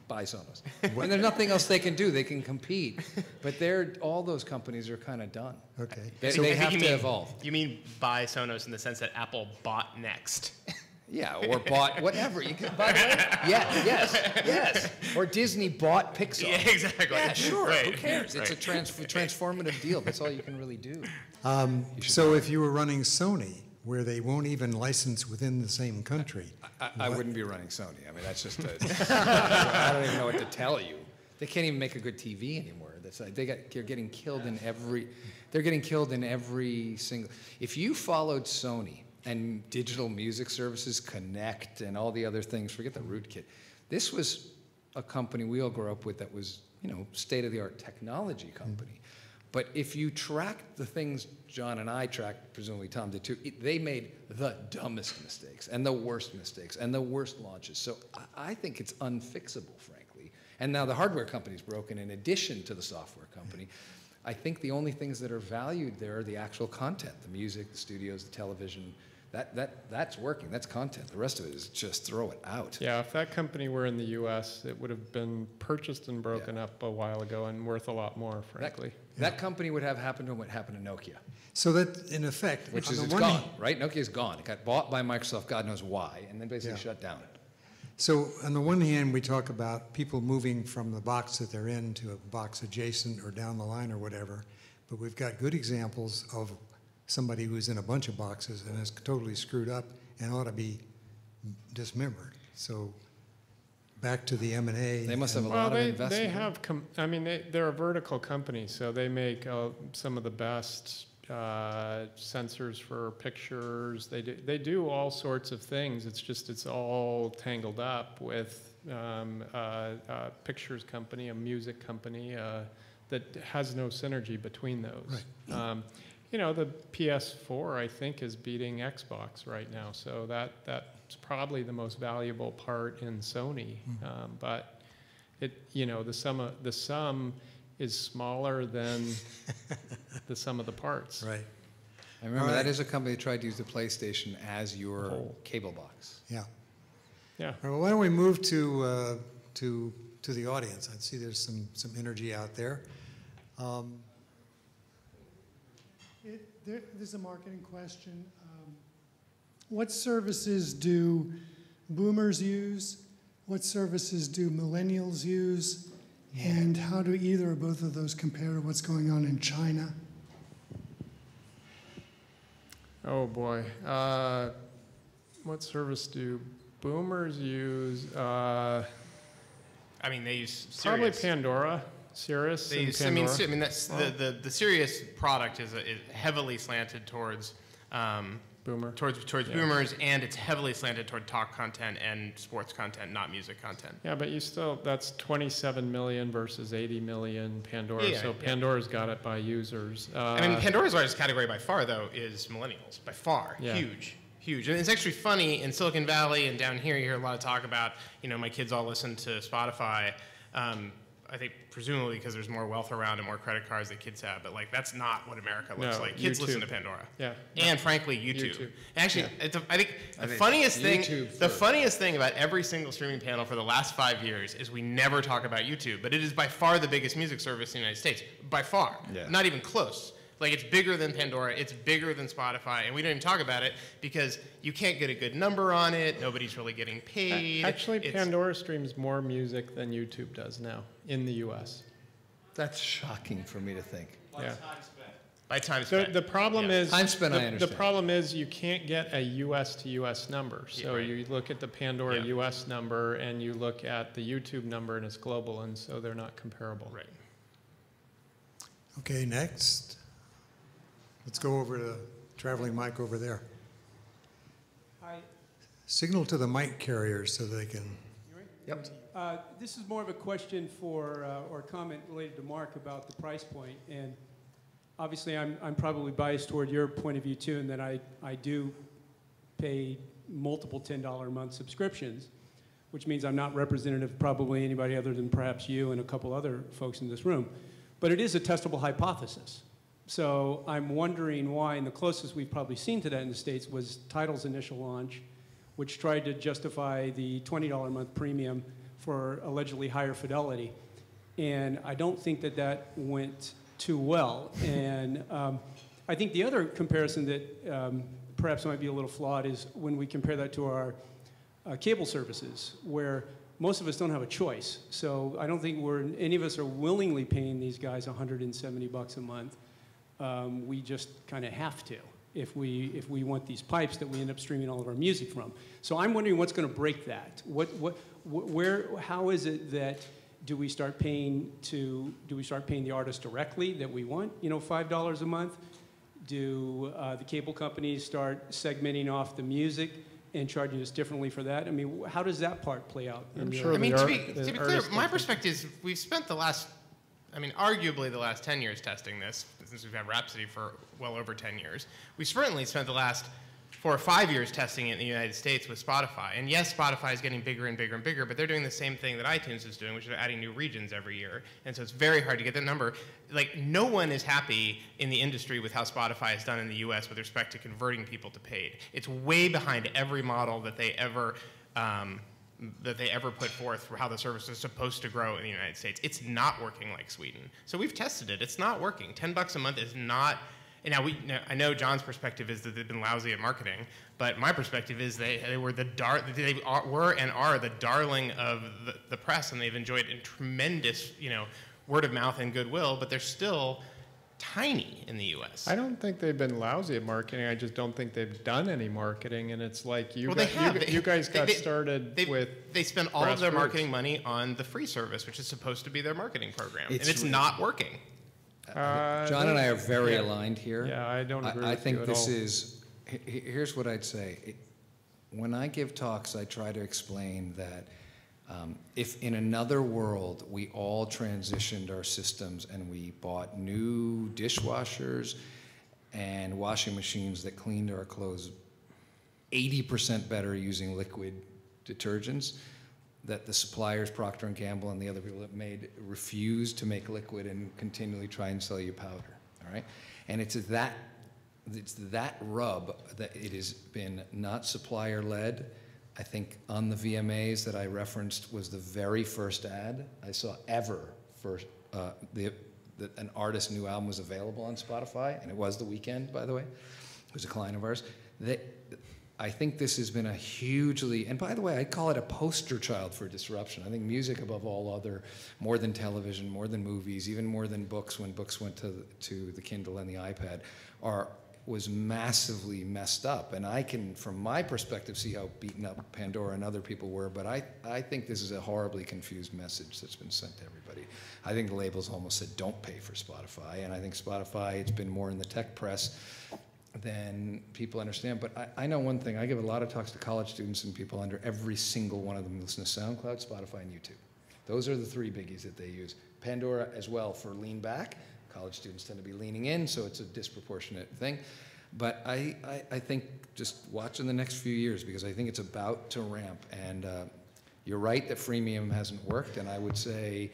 buy Sonos. and there's nothing else they can do. They can compete, but they're all those companies are kind of done. Okay. They, So they have to mean- evolve. You mean buy Sonos in the sense that Apple bought NeXT? Yeah, or bought whatever. You can, by the way, yeah, yes, yes. Or Disney bought Pixar. Yeah, exactly. Yeah, sure. Who Right, cares? It's a trans- transformative deal. That's all you can really do. Um, so if you were running Sony, where they won't even license within the same country, I, I wouldn't be running Sony. I mean, that's just. A, (laughs) I don't even know what to tell you. They can't even make a good TV anymore. That's like, they got. They're getting killed in every. They're getting killed in every single. If you followed Sony and digital music services, Connect, and all the other things, forget the rootkit. This was a company we all grew up with that was, you know, state of the art technology mm-hmm. company. But if you track the things John and I tracked, presumably Tom did too, it, they made the dumbest mistakes and the worst mistakes and the worst launches. So I, I think it's unfixable, frankly. And now the hardware company's broken in addition to the software company. I think the only things that are valued there are the actual content, the music, the studios, the television. That, that, that's working. That's content. The rest of it is just throw it out. Yeah, if that company were in the U.S., it would have been purchased and broken up a while ago and worth a lot more, That, frankly. that company would have happened to what happened to Nokia. so that in effect, which on is the it's one gone, hand- right? Nokia's gone. It got bought by Microsoft, God knows why, and then basically Yeah. shut down. So on the one hand, we talk about people moving from the box that they're in to a box adjacent or down the line or whatever, but we've got good examples of somebody who's in a bunch of boxes and is totally screwed up and ought to be dismembered. So back to the M and A. They must have a Well, lot of they, investment. they have, com- I mean, they, they're a vertical company, so they make uh, some of the best uh, sensors for pictures. They do, they do all sorts of things. It's just, it's all tangled up with um, uh, a pictures company, a music company uh, that has no synergy between those. Um, you know, the PS4, I think, is beating Xbox right now, so that, that's probably the most valuable part in Sony. Um, but it, you know, the sum, of- the sum is smaller than (laughs) the sum of the parts. Right, I remember All that right. is a company that tried to use the PlayStation as your Whole. cable box. yeah. Yeah. All right, well, why don't we move to, uh, to, to the audience? I see there's some, some energy out there. Um, It- there- There's a marketing question. Um, What services do boomers use? What services do millennials use? And how do either or both of those compare to what's going on in China? Oh, boy. Uh, what service do boomers use? Uh, I mean, they use probably Pandora. Sirius They use, I mean, I mean that's the, the, the Sirius product is, is heavily slanted towards um, Boomer. towards towards Yeah. boomers, and it's heavily slanted toward talk content and sports content, not music content. Yeah, but you still, that's 27 million versus 80 million Pandora. Yeah, So yeah. Pandora's got it by users. I mean, Uh, Pandora's largest category by far, though, is millennials. By far, huge, huge. And it's actually funny in Silicon Valley and down here. You hear a lot of talk about, you know, my kids all listen to Spotify. Um, I think presumably because there's more wealth around and more credit cards that kids have, but like that's not what America looks No, like. Kids listen to Pandora. Yeah. And frankly, YouTube. YouTube. Actually, Yeah. it's a, I think the I think funniest thing, YouTube the funniest thing about every single streaming panel for the last five years is we never talk about YouTube, but it is by far the biggest music service in the United States. By far. Yeah. Not even close. Like it's bigger than Pandora, it's bigger than Spotify, and we don't even talk about it because you can't get a good number on it. Nobody's really getting paid. Actually, It's- Pandora streams more music than YouTube does now in the US. That's shocking for me to think. Yeah. by time The, spent. the problem Yeah. is. Time spent, the, I The problem is you can't get a US to US number. So right. you look at the Pandora Yeah. US number and you look at the YouTube number and it's global, and so they're not comparable. right. Okay, next. Let's go over to traveling mic over there. Hi, Signal to the mic carriers so they can. Yep. Uh, This is more of a question for, uh, or comment related to Marc about the price point. And obviously, I'm, I'm probably biased toward your point of view too, in that I, I do pay multiple $10 a month subscriptions, which means I'm not representative of probably anybody other than perhaps you and a couple other folks in this room. But it is a testable hypothesis. So I'm wondering why, and the closest we've probably seen to that in the States was Tidal's initial launch, which tried to justify the $20 a month premium for allegedly higher fidelity. And I don't think that that went too well. And um, I think the other comparison that um, perhaps might be a little flawed is when we compare that to our uh, cable services, where most of us don't have a choice. So I don't think we're, any of us are willingly paying these guys 170 bucks a month. Um, we just kind of have to if we, if we want these pipes that we end up streaming all of our music from. So I'm wondering what's going to break that. What, what, wh- where, how is it that do we start paying to, do we start paying the artist directly that we want, you know, $5 a month? Do uh, the cable companies start segmenting off the music and charging us differently for that? I mean, how does that part play out? I'm your- sure I mean, to be, to be clear, my perspective is we've spent the last, I mean, arguably the last 10 years testing this, since we've had Rhapsody for well over 10 years. We certainly spent the last four or five years testing it in the United States with Spotify. And yes, Spotify is getting bigger and bigger and bigger, but they're doing the same thing that iTunes is doing, which is adding new regions every year. And so it's very hard to get that number. Like, no one is happy in the industry with how Spotify has done in the US with respect to converting people to paid. It's way behind every model that they ever. Um, that they ever put forth for how the service is supposed to grow in the United States. It's not working like Sweden. So we've tested it. It's not working. Ten bucks a month is not. And now we, now, I know John's perspective is that they've been lousy at marketing, but my perspective is they, they were the dar- they are, were and are the darling of the, the press, and they've enjoyed tremendous, you know, word of mouth and goodwill. But they're still tiny in the U.S. I don't think they've been lousy at marketing. I just don't think they've done any marketing. And it's like you, Well, got, they have. you, you guys they- got they- started They, with. they spend all of their grassroots. marketing money on the free service, which is supposed to be their marketing program, It's and it's re- not working. Uh, John and I are very yeah. aligned here. Yeah, I don't agree I with think you at this all. is, he- he- here's what I'd say. It- When I give talks, I try to explain that um, if in another world we all transitioned our systems and we bought new dishwashers and washing machines that cleaned our clothes 80% better using liquid detergents, that the suppliers, Procter and Gamble and the other people that made, refused to make liquid and continually try and sell you powder. All right, and it's that it's that rub that it has been not supplier led. I think on the VMAs that I referenced was the very first ad I saw ever for uh, the that an artist's new album was available on Spotify, and it was the Weeknd, by the way. It was a client of ours. They, I think this has been a hugely, and by the way, I call it a poster child for disruption. I think music, above all other, more than television, more than movies, even more than books, when books went to the, to the Kindle and the iPad, are was massively messed up. And I can, from my perspective, see how beaten up Pandora and other people were, but I, I think this is a horribly confused message that's been sent to everybody. I think the labels almost said, don't pay for Spotify, and I think Spotify, it's been more in the tech press than people understand. But I, I know one thing, I give a lot of talks to college students and people under every single one of them listen to SoundCloud, Spotify, and YouTube. Those are the three biggies that they use. Pandora as well for lean back. College students tend to be leaning in, so it's a disproportionate thing. But I, I, I think just watch in the next few years because I think it's about to ramp. And uh, you're right that freemium hasn't worked, and I would say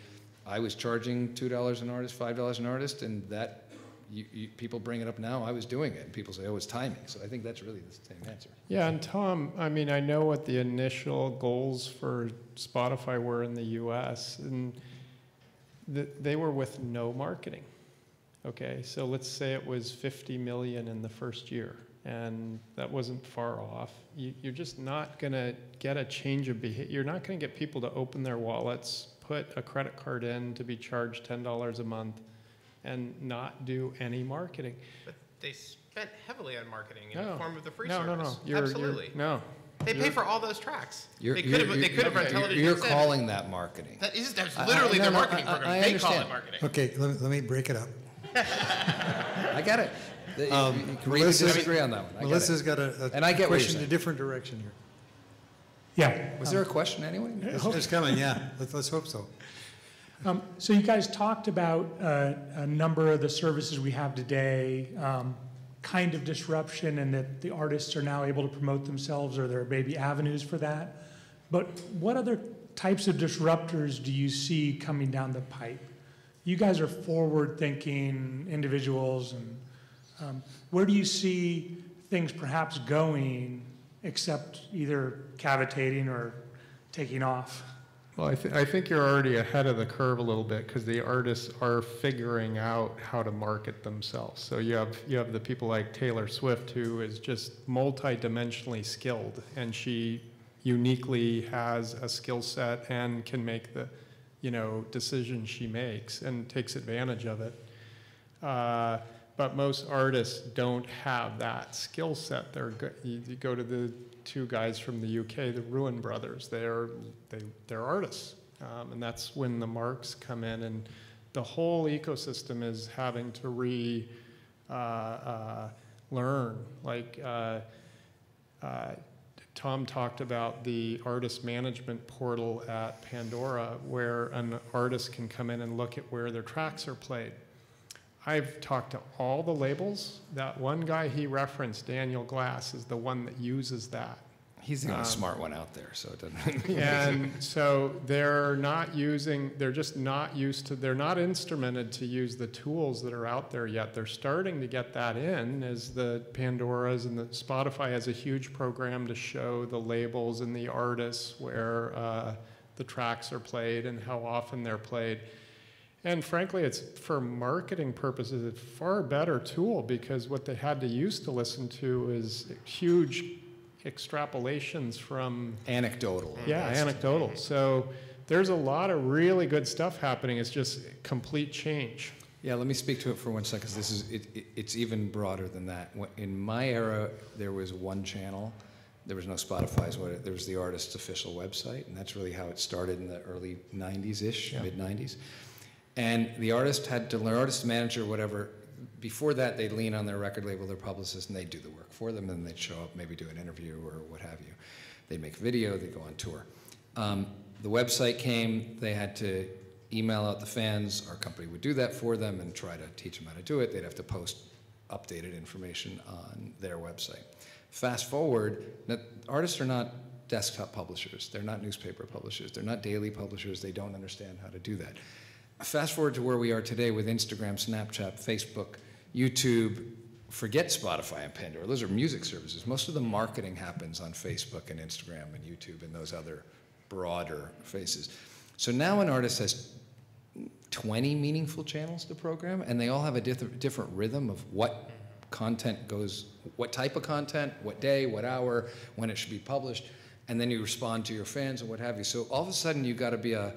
I was charging $2 an artist, $5 an artist, and that you, you, people bring it up now. I was doing it, and people say, "Oh, it's timing." So I think that's really the same answer. Yeah, and Tom, I mean, I know what the initial goals for Spotify were in the U.S., and th- they were with no marketing. Okay, so let's say it was 50 million in the first year, and that wasn't far off. You, you're just not going to get a change of behavior. You're not going to get people to open their wallets, put a credit card in to be charged $10 a month, and not do any marketing. But they spent heavily on marketing in No. the form of the free no, service. no, no. You're, Absolutely. You're, no. they pay you're- for all those tracks. You're, they could have. They could have run you're- television. You're calling that marketing. That is that's I- I- literally no, their no, marketing I- program. I they call it marketing. Okay, let me, let me break it up. I get it. The- Um, you can Melissa's- disagree on that one. I get Melissa's it. got a, And I a get question in a different direction here. Yeah. Was there a question anyway? It's it's coming, yeah. Let's, let's hope so. Um, So you guys talked about uh, a number of the services we have today, um, kind of disruption, and that the artists are now able to promote themselves, or there may be avenues for that. But what other types of disruptors do you see coming down the pipe? You guys are forward-thinking individuals, and um, where do you see things perhaps going, except either cavitating or taking off? Well, I, th- I think you're already ahead of the curve a little bit because the artists are figuring out how to market themselves. So you have you have the people like Taylor Swift who is just multi-dimensionally skilled, and she uniquely has a skill set and can make the you know decisions she makes and takes advantage of it. Uh, but most artists don't have that skill set. They're go- you, you go to the two guys from the UK, the Ruin brothers. They're they, they're artists, um, and that's when the marks come in, and the whole ecosystem is having to re uh, uh, learn. Like uh, uh, Tom talked about the artist management portal at Pandora, where an artist can come in and look at where their tracks are played. I've talked to all the labels. That one guy he referenced, Daniel Glass, is the one that uses that. He's Um, smart one out there, so it doesn't. (laughs) (laughs) And so they're not using, they're just not used to, they're not instrumented to use the tools that are out there yet. They're starting to get that in as the Pandoras and the Spotify has a huge program to show the labels and the artists where uh, the tracks are played and how often they're played. And frankly, it's for marketing purposes, a far better tool because what they had to use to listen to is huge extrapolations from Anecdotal. yeah, anecdotal. So there's a lot of really good stuff happening. It's just complete change. Yeah, let me speak to it for one second. 'cause This is it, it, it's even broader than that. In my era, there was one channel. There was no Spotify's. What there was the artist's official website, and that's really how it started in the early '90s ish, Yeah. mid '90s. And the artist had to, learn, artist manager, whatever. Before that, they'd lean on their record label, their publicist, and they'd do the work for them. And they'd show up, maybe do an interview or what have you. They'd make video. They'd go on tour. Um, the website came. They had to email out the fans. Our company would do that for them and try to teach them how to do it. They'd have to post updated information on their website. Fast forward, artists are not desktop publishers. They're not newspaper publishers. They're not daily publishers. They don't understand how to do that. Fast forward to where we are today with Instagram, Snapchat, Facebook, YouTube. Forget Spotify and Pandora. Those are music services. Most of the marketing happens on Facebook and Instagram and YouTube and those other broader faces. So now an artist has 20 meaningful channels to program, and they all have a diff- different rhythm of what content goes, what type of content, what day, what hour, when it should be published, and then you respond to your fans and what have you. So all of a sudden, you've got to be a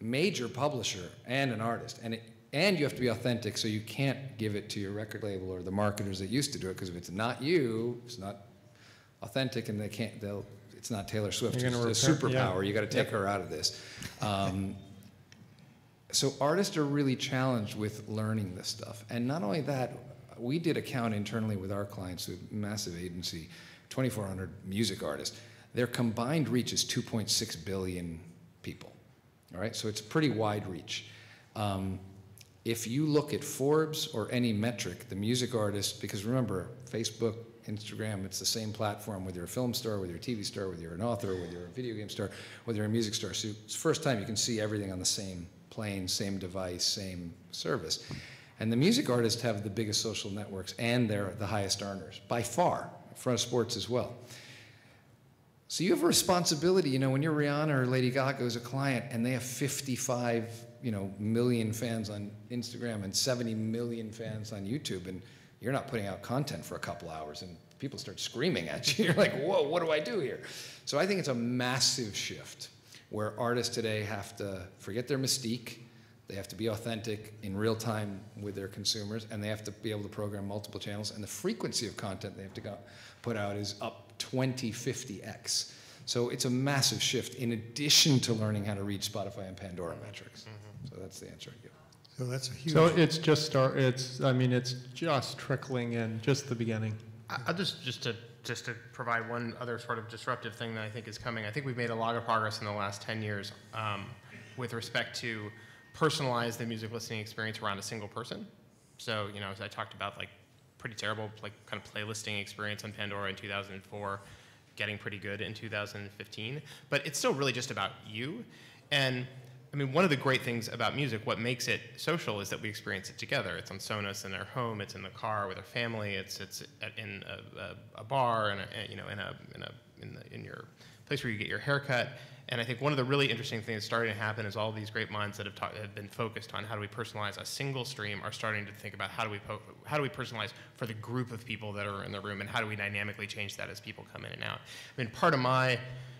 major publisher and an artist, and it, and you have to be authentic, so you can't give it to your record label or the marketers that used to do it, because if it's not you, it's not authentic, and they can't, they'll, it's not Taylor Swift, You're it's gonna a repair- yeah. superpower, you gotta take her out of this. Um, so artists are really challenged with learning this stuff. And not only that, we did a count internally with our clients, a massive agency, 2,400 music artists. Their combined reach is 2.6 billion people. All right, so it's pretty wide reach. Um, if you look at Forbes or any metric, the music artist, because remember, Facebook, Instagram, it's the same platform, whether you're a film star, whether you're a TV star, whether you're an author, whether you're a video game star, whether you're a music star. So it's the first time you can see everything on the same plane, same device, same service. And the music artists have the biggest social networks and they're the highest earners, by far, front of sports as well. So you have a responsibility, you know, when you're Rihanna or Lady Gaga as a client and they have 55, you know, million fans on Instagram and 70 million fans on YouTube and you're not putting out content for a couple hours and people start screaming at you. (laughs) You're like, whoa, what do I do here? So I think it's a massive shift where artists today have to forget their mystique. They have to be authentic in real time with their consumers, and they have to be able to program multiple channels. And the frequency of content they have to go, put out is up 20, 50x. So it's a massive shift in addition to learning how to read Spotify and Pandora metrics. So that's the answer I give. So that's a huge. So it's just start, it's, I mean, it's just trickling in, just the beginning. I- I'll just, just to, just to provide one other sort of disruptive thing that I think is coming. I think we've made a lot of progress in the last 10 years um, with respect to personalize the music listening experience around a single person. So, you know, as I talked about, like pretty terrible, like kind of playlisting experience on Pandora in 2004, getting pretty good in 2015. But it's still really just about you. And I mean, one of the great things about music, what makes it social, is that we experience it together. It's on Sonos in our home. It's in the car with our family. It's it's at, in a, a, a bar and you know in a in a in, the, in your place where you get your haircut. And I think one of the really interesting things starting to happen is all these great minds that have, have been focused on how do we personalize a single stream are starting to think about how do we po- how do we personalize for the group of people that are in the room and how do we dynamically change that as people come in and out. I mean, part of my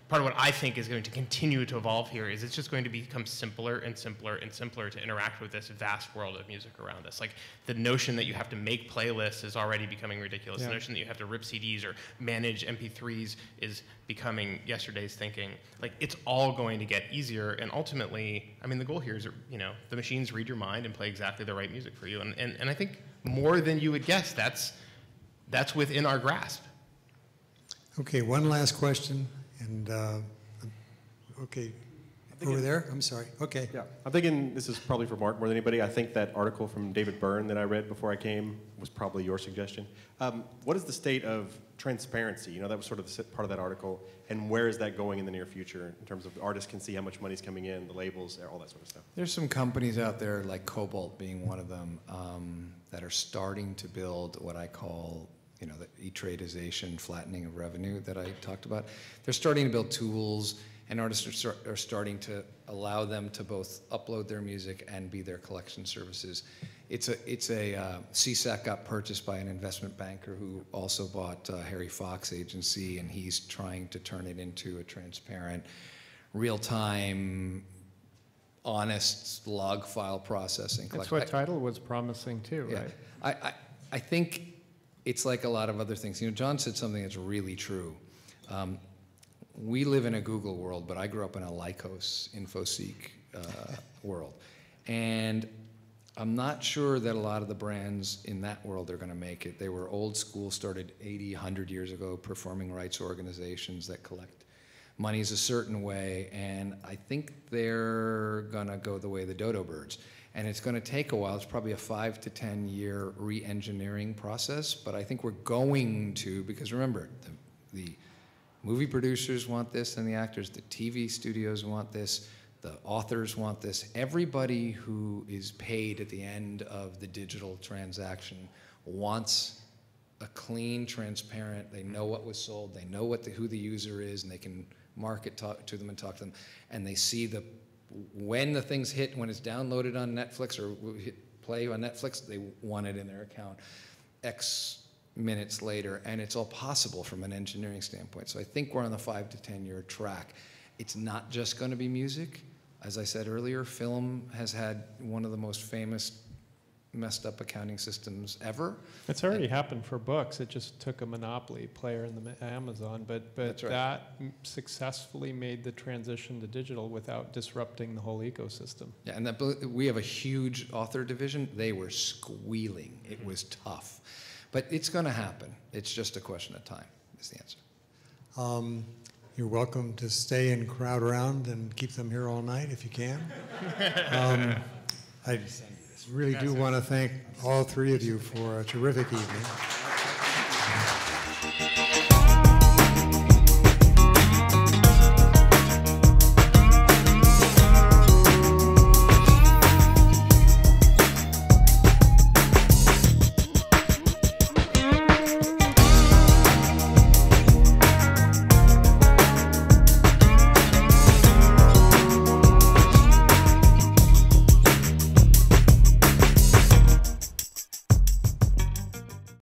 part of what I think is going to continue to evolve here is it's just going to become simpler and simpler and simpler to interact with this vast world of music around us. Like the notion that you have to make playlists is already becoming ridiculous. The notion that you have to rip CDs or manage MP3s is becoming yesterday's thinking. Like it's all going to get easier, and ultimately, I mean, the goal here is, you know, the machines read your mind and play exactly the right music for you. And and, and I think more than you would guess, that's that's within our grasp. Okay, one last question, and, uh, okay, think over there, I'm sorry, okay. Yeah, I'm thinking this is probably for Marc more than anybody. I think that article from David Byrne that I read before I came was probably your suggestion. Um, what is the state of transparency? You know, that was sort of the part of that article, and where is that going in the near future in terms of artists can see how much money's coming in, the labels, all that sort of stuff. There's some companies out there, like Kobalt being one of them, um, that are starting to build what I call, you know, the e-tradeization, flattening of revenue that I talked about. They're starting to build tools, and artists are, start, are starting to allow them to both upload their music and be their collection services. It's a, it's a uh, SESAC got purchased by an investment banker who also bought uh, Harry Fox Agency, and he's trying to turn it into a transparent, real-time honest log file processing. That's what Tidal was promising too, yeah. right? I, I, I think it's like a lot of other things. You know, John said something that's really true. Um, we live in a Google world, but I grew up in a Lycos InfoSeek uh, world. And I'm not sure that a lot of the brands in that world are going to make it. They were old school, started 80, 100 years ago, performing rights organizations that collect monies a certain way, and I think they're gonna go the way the dodo birds. And it's gonna take a while, it's probably a five to 10 year re-engineering process, but I think we're going to, because remember, the, the movie producers want this and the actors, the TV studios want this, the authors want this. Everybody who is paid at the end of the digital transaction wants a clean, transparent, they know what was sold, they know what the, who the user is, and they can market talk to them and talk to them, and they see the when the things hit, when it's downloaded on Netflix or play on Netflix, they want it in their account X minutes later, and it's all possible from an engineering standpoint. So I think we're on the five to ten year track. It's not just going to be music. As I said earlier, film has had one of the most famous messed up accounting systems ever. It's already happened for books. It just took a monopoly player in the Amazon, but, but right. that successfully made the transition to digital without disrupting the whole ecosystem. Yeah, and that, we have a huge author division. They were squealing. It was tough. But it's going to happen. It's just a question of time, is the answer. Um, You're welcome to stay and crowd around and keep them here all night if you can. (laughs) Um, I really do want to thank all three of you for a terrific evening.